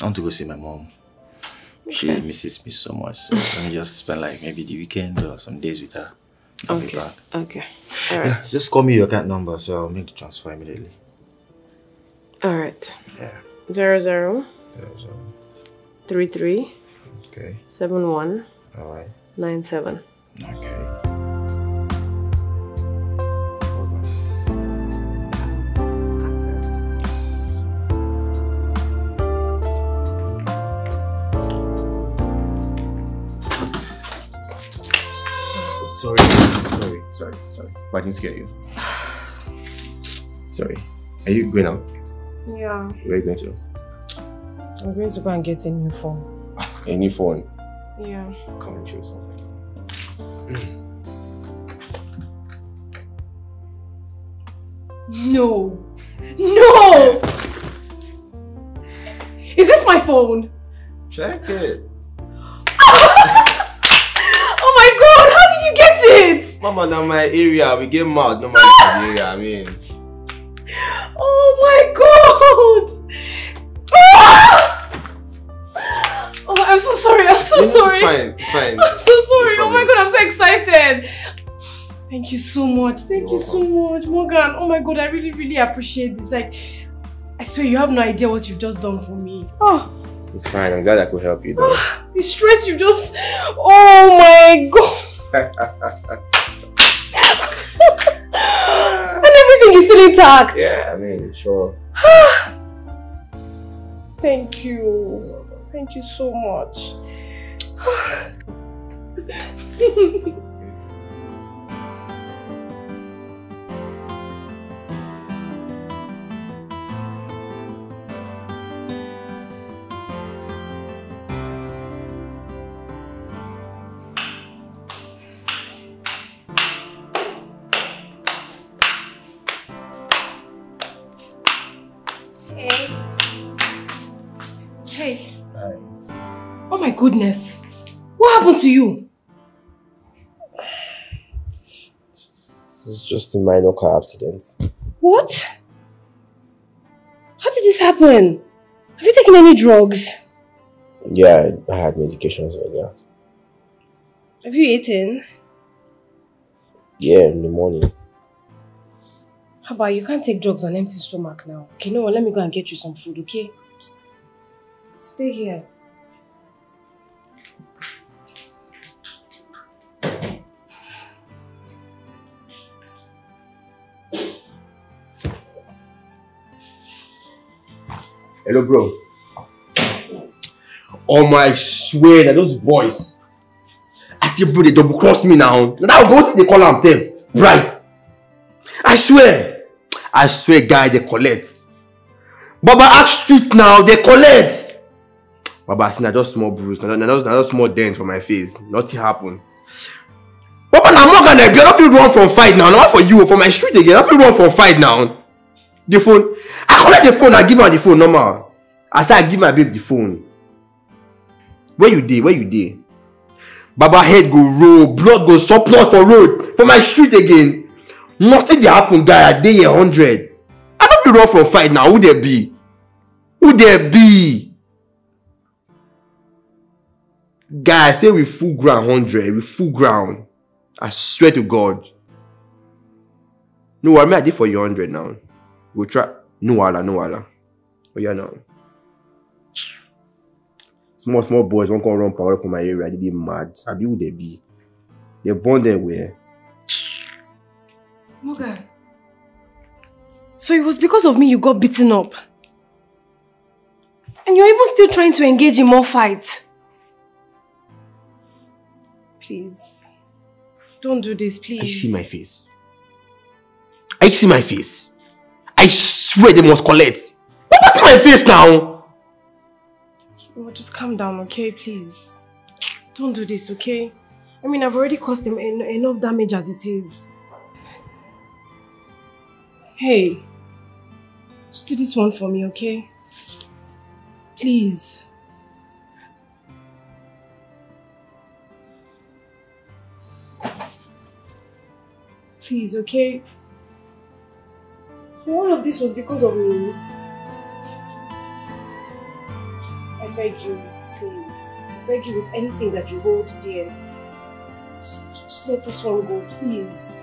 I want to go see my mom. She misses me so much. So let me just spend like maybe the weekend or some days with her. I'll be Okay. back. Okay. Alright. Just call me your account number so I'll make the transfer immediately. Alright. Yeah. Zero zero Yeah, so, three three okay. seven one All right. nine seven. Okay. But I didn't scare you. Sorry. Are you going out? Yeah. Where are you going to? I'm going to go and get a new phone. A new phone. Yeah. Come and choose something. No. No! Is this my phone? Check it. Mama, now my area, we get mad normally for the area, I mean. Oh my god! Ah! Oh, I'm so sorry, I'm so No, no, sorry. It's fine, it's fine. I'm so sorry. No Oh my god, I'm so excited. Thank you so much. Thank you so much, Morgan. Oh my god, I really, really appreciate this. Like, I swear you have no idea what you've just done for me. Oh, It's fine, I'm glad I could help you though. the stress you've just. Oh my god. and everything is still intact. yeah, I mean, sure. Thank you. Thank you so much. goodness. What happened to you? It's just a minor car accident. What? How did this happen? Have you taken any drugs? Yeah, I had medications earlier. Have you eaten? Yeah, in the morning. How about you can't take drugs on empty stomach now? Okay, no, let me go and get you some food, okay? Stay here. Hello, bro. Oh my, I swear that those boys. I still bro, they double cross me now. Now go what they call themselves. Bright. I swear. I swear, guy, they collect. Baba ask street now, they collect. Baba, I see na just small bruise, na just, just small dent for my face. Nothing happen. Baba, na more than I be. I don't feel run from fight now. Not for you, for my street again. I feel run from fight now. The phone. I collect the phone, I give her the phone normal. I say I give my babe the phone. Where you dey? Where you dey? Baba head go roll, blood go surplus for road for my street again. Nothing dey happen, guy. I dey hundred. I no fit run from fight now. Who there be? Who there be? Guy, I say we full ground hundred. We full ground. I swear to God. No me I for you hundred now. Go try. No wahala. Oh yeah now. Small small boys won't come run power for my area. I dey mad. Abi who dey be? They born there where? Morgan. So it was because of me you got beaten up. And you're even still trying to engage in more fights. Please. Don't do this, please. You see my face? I see my face. I swear they must collect. Don't see my face now. Oh, just calm down, okay? Please. Don't do this, okay? I mean, I've already caused them en enough damage as it is. Hey. Just do this one for me, okay? Please. Please, okay? All of this was because of me. I beg you, please. I beg you with anything that you hold dear. Just, just let this one go, please.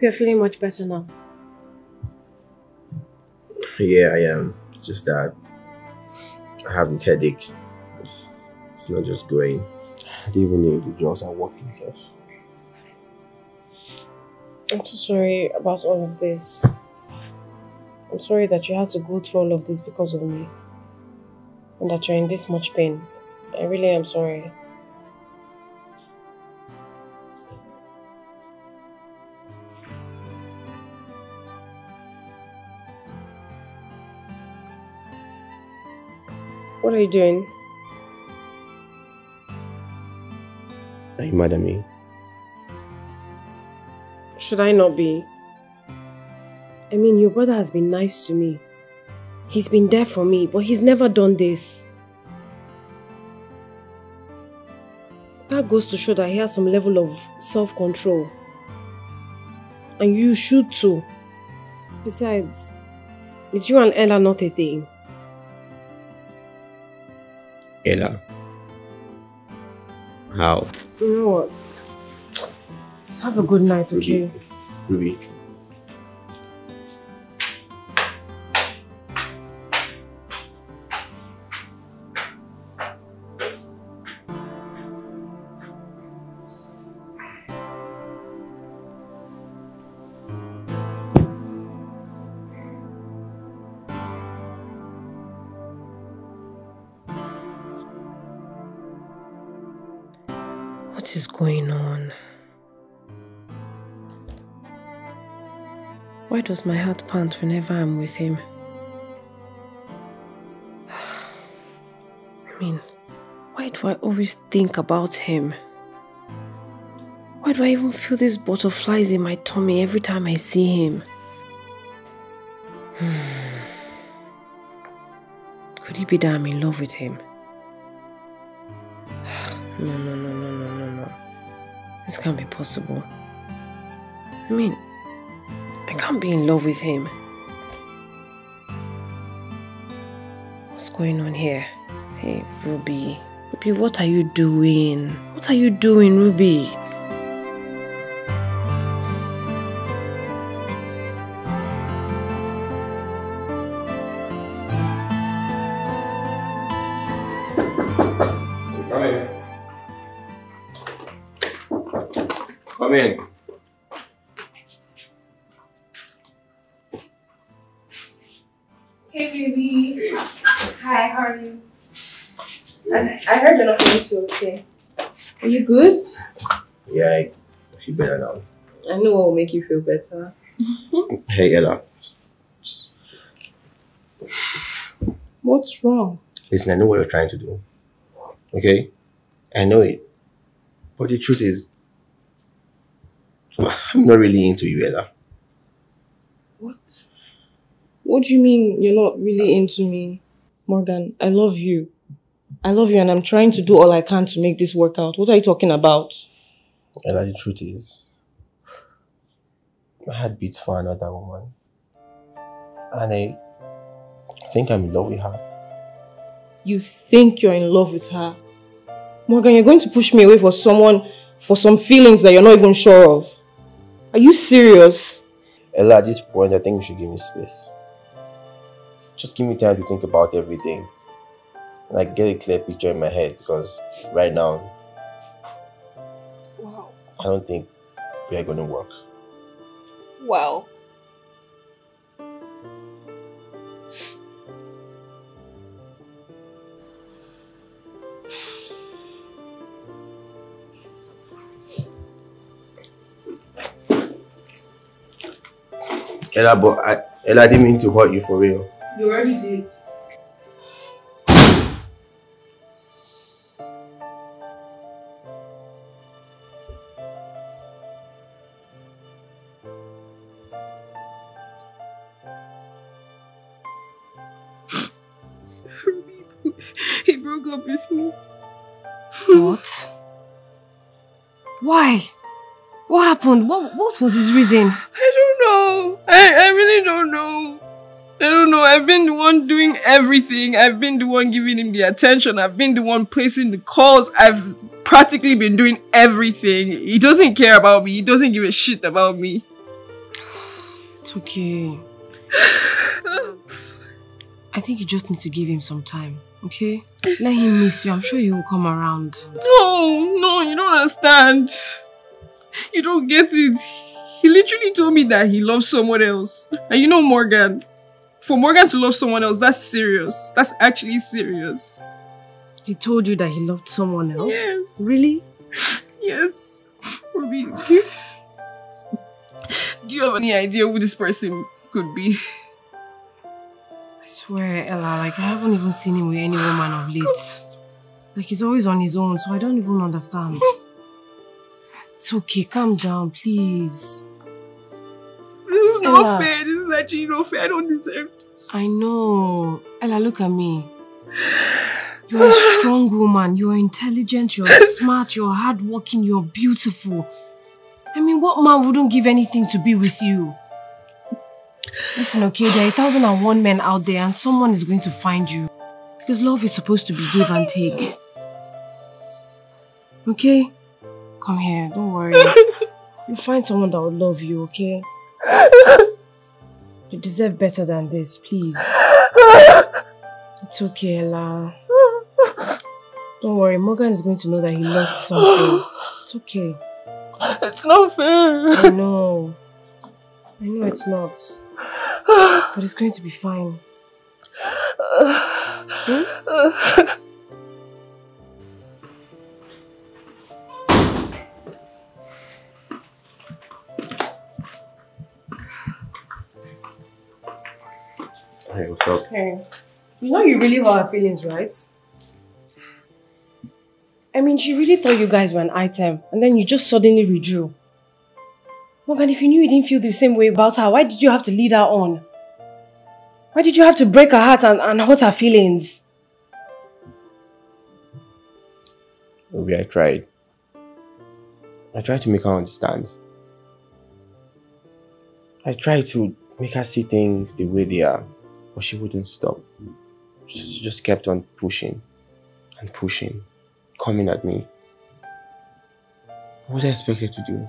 Hope you're feeling much better now. Yeah, I am. It's just that I have this headache. It's, it's not just going. I didn't even know the drugs are working stuff. I'm so sorry about all of this. I'm sorry that you had to go through all of this because of me. And that you're in this much pain. I really am sorry. What are you doing? Are you mad at me? Should I not be? I mean, your brother has been nice to me. He's been there for me, but he's never done this. That goes to show that he has some level of self-control. And you should too. Besides, is you and Ella not a thing? Ella. How? You know what? Just have a good night, okay? Ruby. What does my heart pant whenever I'm with him? I mean, why do I always think about him? Why do I even feel these butterflies in my tummy every time I see him? Could it be that I'm in love with him? No, no, no, no, no, no, no. This can't be possible. I mean, can't be in love with him. What's going on here? Hey, Ruby. Ruby, what are you doing? What are you doing, Ruby? Make you feel better. Hey, Ella. What's wrong? Listen, I know what you're trying to do. Okay? I know it. But the truth is, I'm not really into you, Ella. What? What do you mean you're not really into me? Morgan, I love you. I love you and I'm trying to do all I can to make this work out. What are you talking about? Ella, the truth is, my heart beats for another woman. And I think I'm in love with her. You think you're in love with her. Morgan, you're going to push me away for someone, for some feelings that you're not even sure of. Are you serious? Ella, at this point, I think you should give me space. Just give me time to think about everything. And I get a clear picture in my head because right now, Wow. I don't think we are going to work. Wow. Ella, but I, Ella, didn't mean to hurt you for real. You already did. Happened? What, what was his reason? I don't know. I, I really don't know. I don't know. I've been the one doing everything. I've been the one giving him the attention. I've been the one placing the calls. I've practically been doing everything. He doesn't care about me. He doesn't give a shit about me. It's okay. I think you just need to give him some time, okay? Let him miss you. I'm sure he will come around. No, no, you don't understand. You don't get it. He literally told me that he loves someone else. And you know Morgan. For Morgan to love someone else, that's serious. That's actually serious. He told you that he loved someone else? Yes. Really? Yes. Ruby, do you, do you have any idea who this person could be? I swear, Ella, like I haven't even seen him with any woman of late. Like he's always on his own, so I don't even understand. It's okay, calm down, please. This is not Ella. fair. This is actually not fair. I don't deserve this. I know. Ella, look at me. You're a strong woman. You're intelligent. You're smart. You're hardworking. You're beautiful. I mean, what man wouldn't give anything to be with you? Listen, okay, there are a thousand and one men out there, and someone is going to find you. Because love is supposed to be give and take. Okay? Come here. Don't worry. You'll find someone that will love you, okay? You deserve better than this, please. It's okay, Ella. Don't worry, Morgan is going to know that he lost something. It's okay. It's not fair. I know. I know it's not. But it's going to be fine. Hmm? Hey, what's up? Hey, you know you really hurt her feelings, right? I mean, she really thought you guys were an item, and then you just suddenly withdrew. Morgan, if you knew you didn't feel the same way about her, why did you have to lead her on? Why did you have to break her heart and, and hurt her feelings? Maybe I tried. I tried to make her understand. I tried to make her see things the way they are, but she wouldn't stop. She just kept on pushing and pushing, coming at me. What was I expected to do?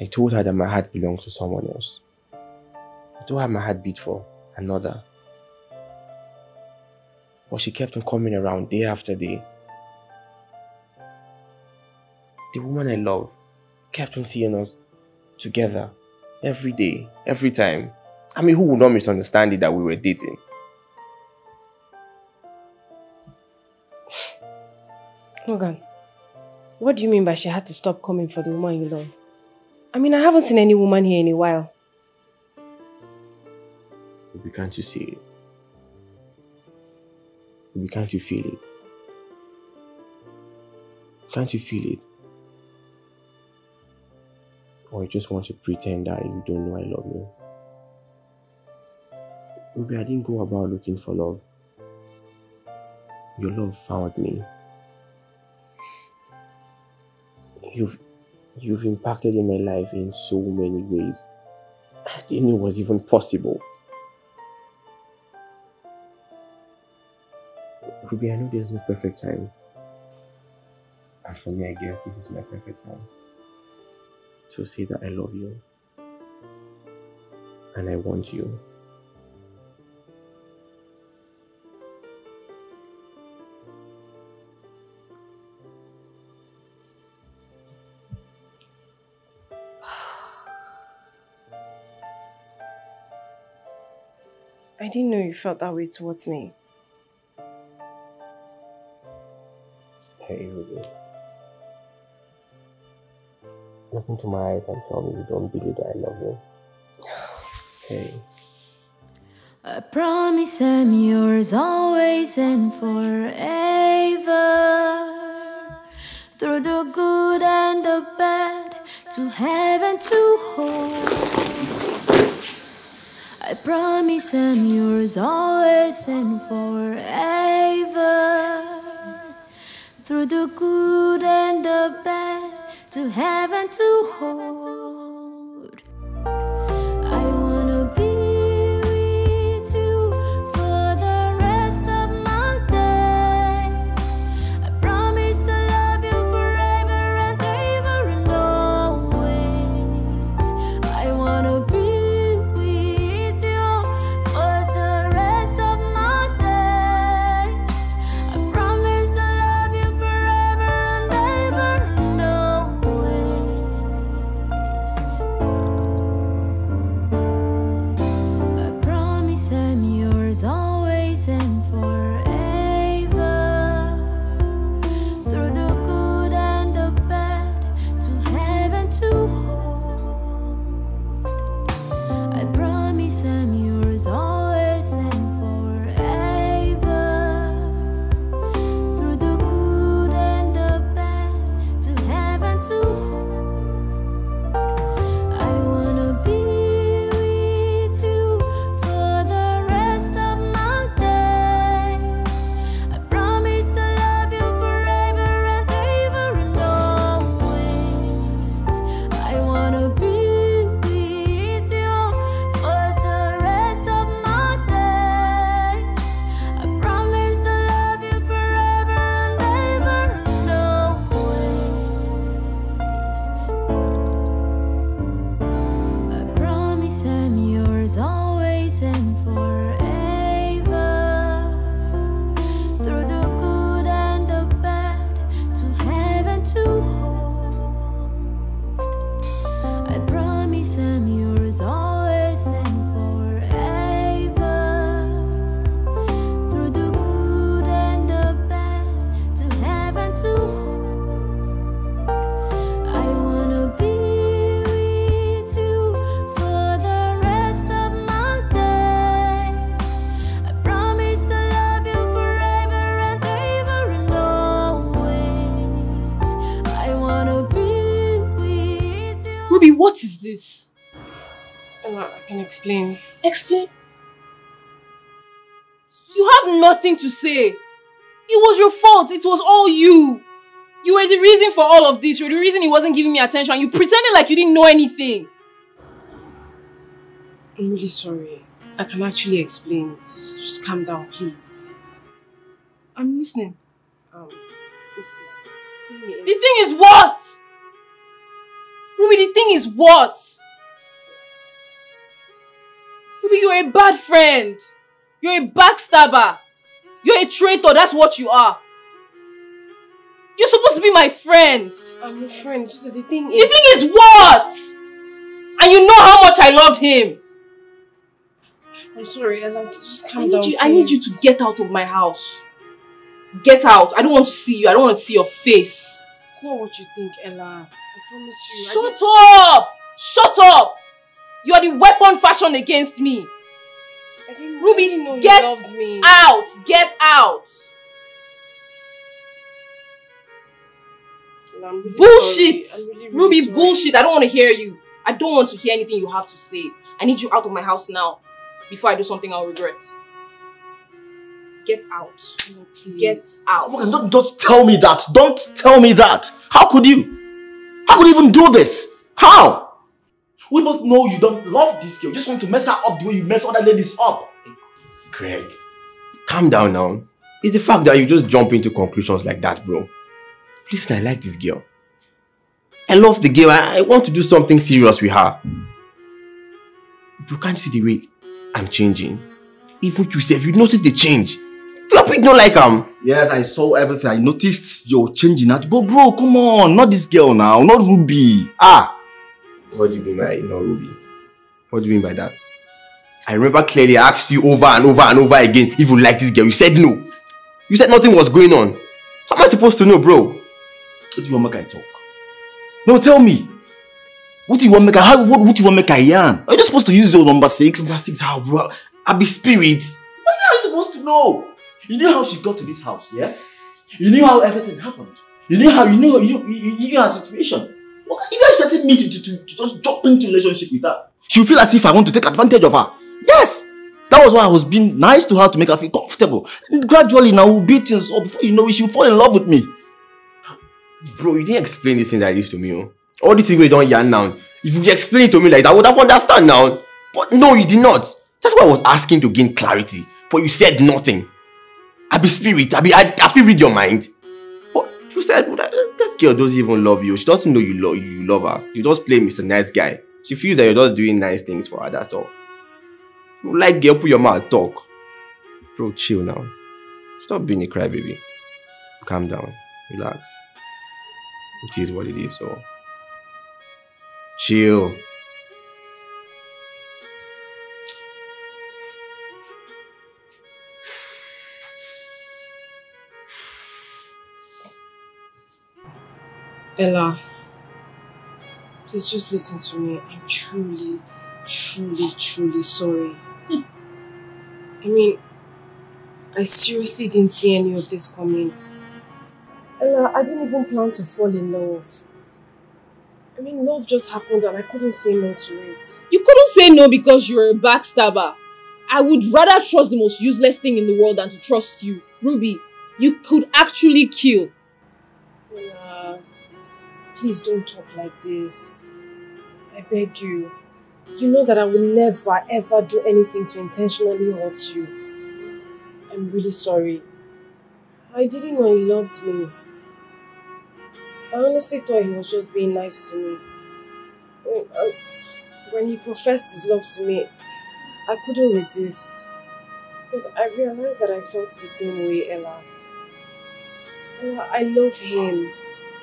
I told her that my heart belonged to someone else. I told her my heart beat for another. But she kept on coming around day after day. The woman I love kept on seeing us together every day, every time. I mean, who would not misunderstand it that we were dating? Morgan, what do you mean by she had to stop coming for the woman you love? I mean, I haven't seen any woman here in a while. Baby, can't you see it? Baby, can't you feel it? Can't you feel it? Or you just want to pretend that you don't know I love you? Baby, I didn't go about looking for love. Your love found me. You've You've impacted in my life in so many ways. I didn't know it was even possible. Ruby, I know there's no perfect time. And for me, I guess this is my perfect time to say that I love you and I want you. I didn't know you felt that way towards me. Hey, Ruby. Look into my eyes and tell me you don't believe that I love you. Hey. I promise I'm yours always and forever. Through the good and the bad, to heaven and to hold. I promise I'm yours always and forever. Through the good and the bad, to heaven to hold. Nothing to say. It was your fault. It was all you. You were the reason for all of this. You were the reason he wasn't giving me attention. You pretended like you didn't know anything. I'm really sorry. I can actually explain. Just, just calm down, please. I'm listening. Um, it's- it's- the thing is- The thing is what? Ruby, the thing is what? Ruby, you're a bad friend. You're a backstabber. You're a traitor. That's what you are. You're supposed to be my friend. I'm your friend. Just the thing is... The thing is what? And you know how much I loved him. I'm sorry, Ella. Just calm I down. need, you, I need you to get out of my house. Get out. I don't want to see you. I don't want to see your face. It's not what you think, Ella. I promise you. Shut up! Shut up! You are the weapon fashioned against me. I didn't, Ruby, I didn't know get you loved me. Out! Get out! Ella, really Bullshit! sorry. Really, really Ruby, sorry. bullshit. I don't want to hear you. I don't want to hear anything you have to say. I need you out of my house now before I do something I'll regret. Get out. Ella, please. Get out. Don't, don't tell me that. Don't tell me that. How could you? How could you even do this? How? We both know you don't love this girl. You just want to mess her up the way you mess other ladies up. Greg, calm down now. It's the fact that you just jump into conclusions like that, bro. Listen, I like this girl. I love the girl. I, I want to do something serious with her. Bro, can't you see the way I'm changing? Even you self, you notice the change. Your people don't like um. Yes, I saw everything. I noticed your changing that. But bro, come on. Not this girl now. Not Ruby. Ah. What do you mean by not Ruby? What do you mean by that? I remember clearly I asked you over and over and over again if you like this girl. You said no. You said nothing was going on. So how am I supposed to know, bro? What do you want make I talk? No, tell me. What do you want make I how, what, what do you want make I yarn? Are you just supposed to use your number six? Number six, how, bro? I be spirit. How are you supposed to know? You knew how she got to this house, yeah? You knew how everything happened. You knew how you knew you, you, you knew her situation. What, you expected me to, to, to, to just jump into relationship with her? She'll feel as if I want to take advantage of her. Yes! That was why I was being nice to her to make her feel comfortable. And gradually now we'll beat things up before you know it, she'll fall in love with me. Bro, you didn't explain this thing like this to me, oh. All these things we don't yarn now. If you explain it to me like that, I would have understand now. But no, you did not. That's why I was asking to gain clarity. But you said nothing. I be spirit. I be I, I feel read your mind. But you said girl doesn't even love you. She doesn't know you love you love her. You just play Mr. Nice Guy. She feels that you're just doing nice things for her. That's all. Like girl, put your mouth talk. Bro, chill now. Stop being a crybaby. Calm down. Relax. It is what it is. So chill. Ella, please just listen to me. I'm truly, truly, truly sorry. I mean, I seriously didn't see any of this coming. Ella, I didn't even plan to fall in love. I mean, love just happened and I couldn't say no to it. You couldn't say no because you're a backstabber. I would rather trust the most useless thing in the world than to trust you. Ruby, you could actually kill. Please don't talk like this. I beg you. You know that I will never ever do anything to intentionally hurt you. I'm really sorry. I didn't know he loved me. I honestly thought he was just being nice to me. When- um, When he professed his love to me, I couldn't resist. Because I realized that I felt the same way, Ella. Ella, I love him.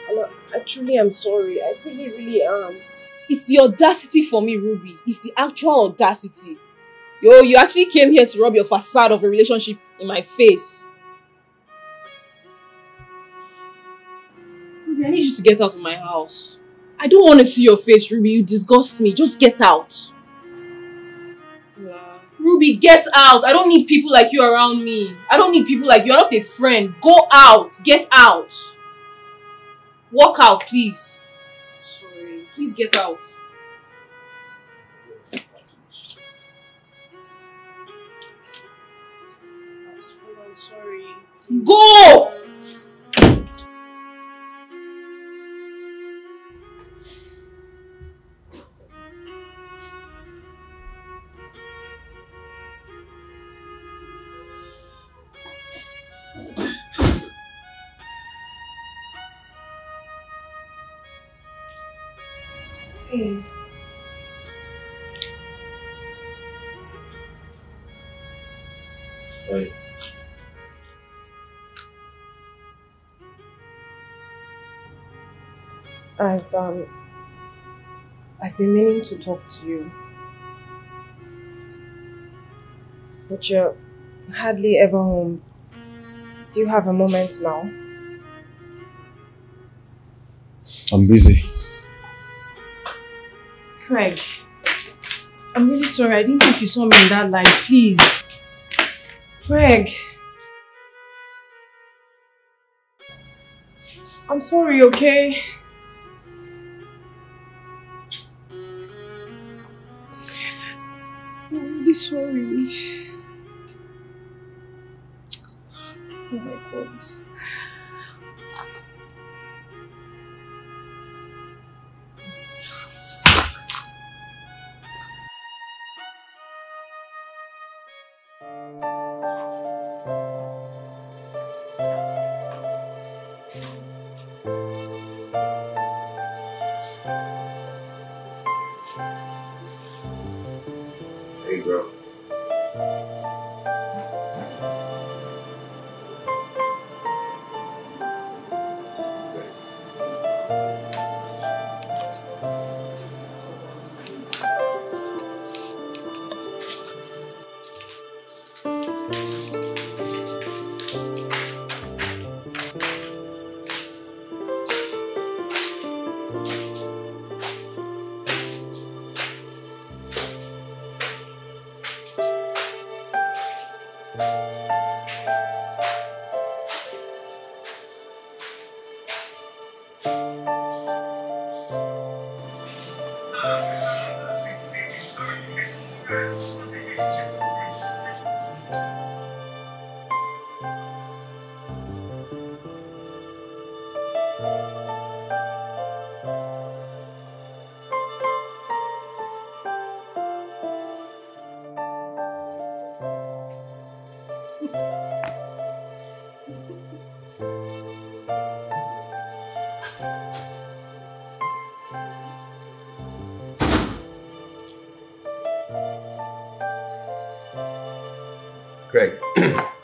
And I, I truly am sorry. I really, really am. It's the audacity for me, Ruby. It's the actual audacity. Yo, you actually came here to rub your facade of a relationship in my face. Ruby, I need you to get out of my house. I don't want to see your face, Ruby. You disgust me. Just get out. Ella, Ruby, get out. I don't need people like you around me. I don't need people like you. You're not a friend. Go out. Get out. Walk out, please. sorry. Please get out. I'm sorry. Go! Um I've been meaning to talk to you. But you're hardly ever home. Do you have a moment now? I'm busy. Craig, I'm really sorry. I didn't think you saw me in that light. Please. Craig. I'm sorry, okay?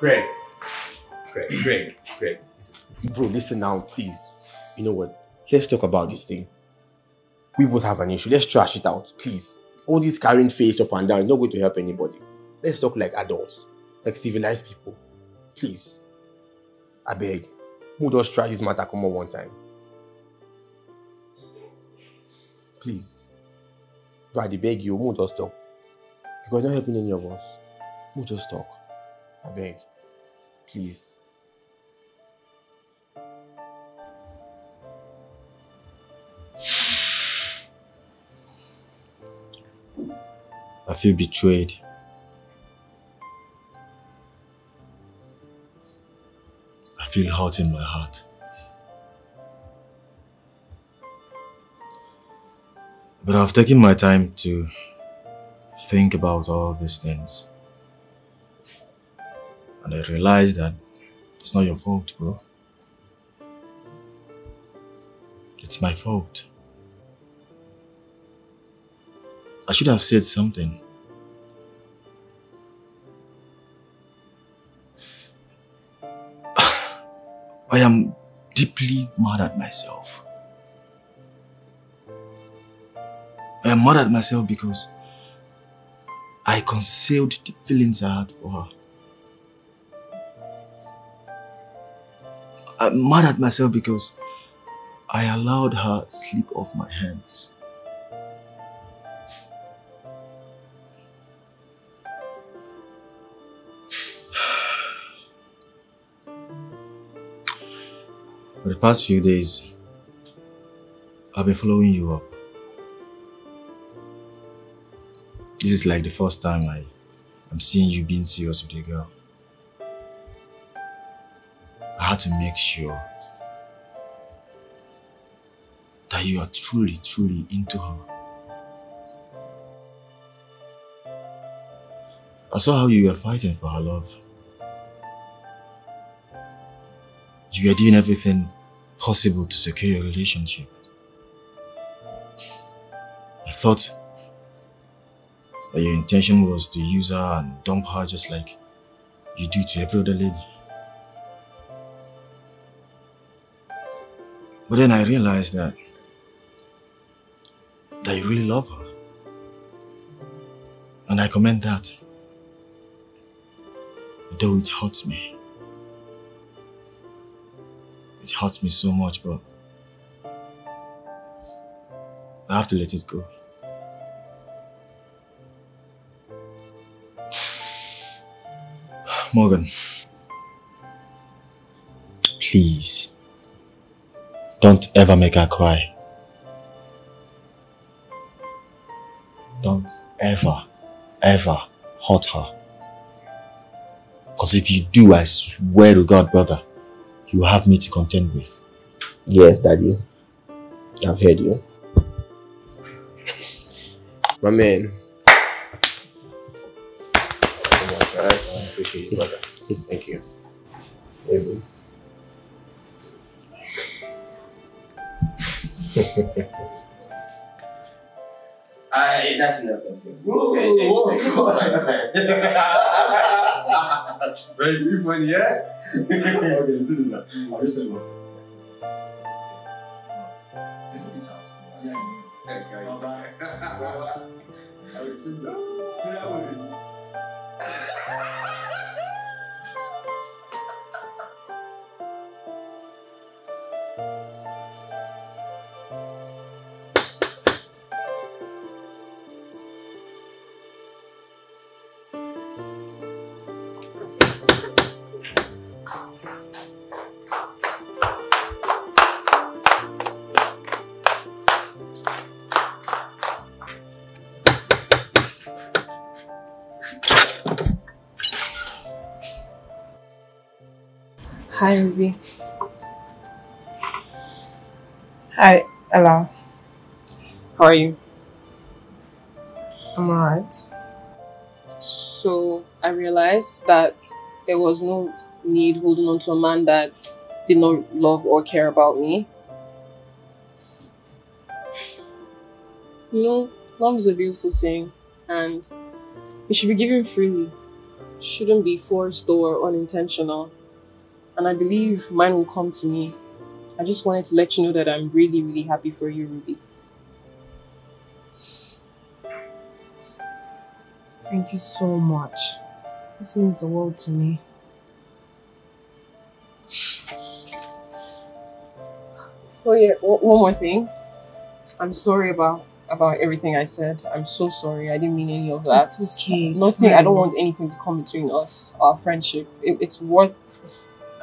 Craig. Craig. Craig. Listen. Bro, listen now, please. You know what? Let's talk about this thing. We both have an issue. Let's trash it out, please. All this carrying face up and down is not going to help anybody. Let's talk like adults, like civilized people. Please. I beg. Who just try this matter come on one time? Please. Bro, I beg you, who just talk? Because it's not helping any of us. Who just talk? I beg. Please. I feel betrayed. I feel hurt in my heart. But I've taken my time to think about all these things. And I realized that it's not your fault, bro. It's my fault. I should have said something. I am deeply mad at myself. I am mad at myself because I concealed the feelings I had for her. I'm mad at myself because I allowed her slip off my hands. For the past few days, I've been following you up. This is like the first time I am seeing you being serious with a girl. To make sure that you are truly, truly into her. I saw how you were fighting for her love. You were doing everything possible to secure your relationship. I thought that your intention was to use her and dump her just like you do to every other lady. But then I realized that that you really love her. And I commend that. Though it hurts me. It hurts me so much, but I have to let it go. Morgan, please don't ever make her cry. Don't ever, ever hurt her. Because if you do, I swear to God, brother, you have me to contend with. Yes, daddy. I've heard you. My man. So much. Alright? Appreciate you, brother. Thank you. Maybe. Alright, that's enough. Very funny, yeah? okay, do this now. I'll just tell you what. This house. Yeah, Bye-bye. I will do that. So that way. Hi, Ruby. Hi, Ella. How are you? I'm alright. So, I realized that there was no need holding on to a man that did not love or care about me. You know, love is a beautiful thing and it should be given freely. Shouldn't be forced or unintentional and I believe mine will come to me. I just wanted to let you know that I'm really, really happy for you, Ruby. Thank you so much. This means the world to me. Oh yeah, one more thing. I'm sorry about about everything I said. I'm so sorry. I didn't mean any of that. It's okay, it's Nothing. I don't want anything to come between us, our friendship. It, it's worth.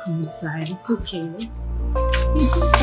Inside, it's okay.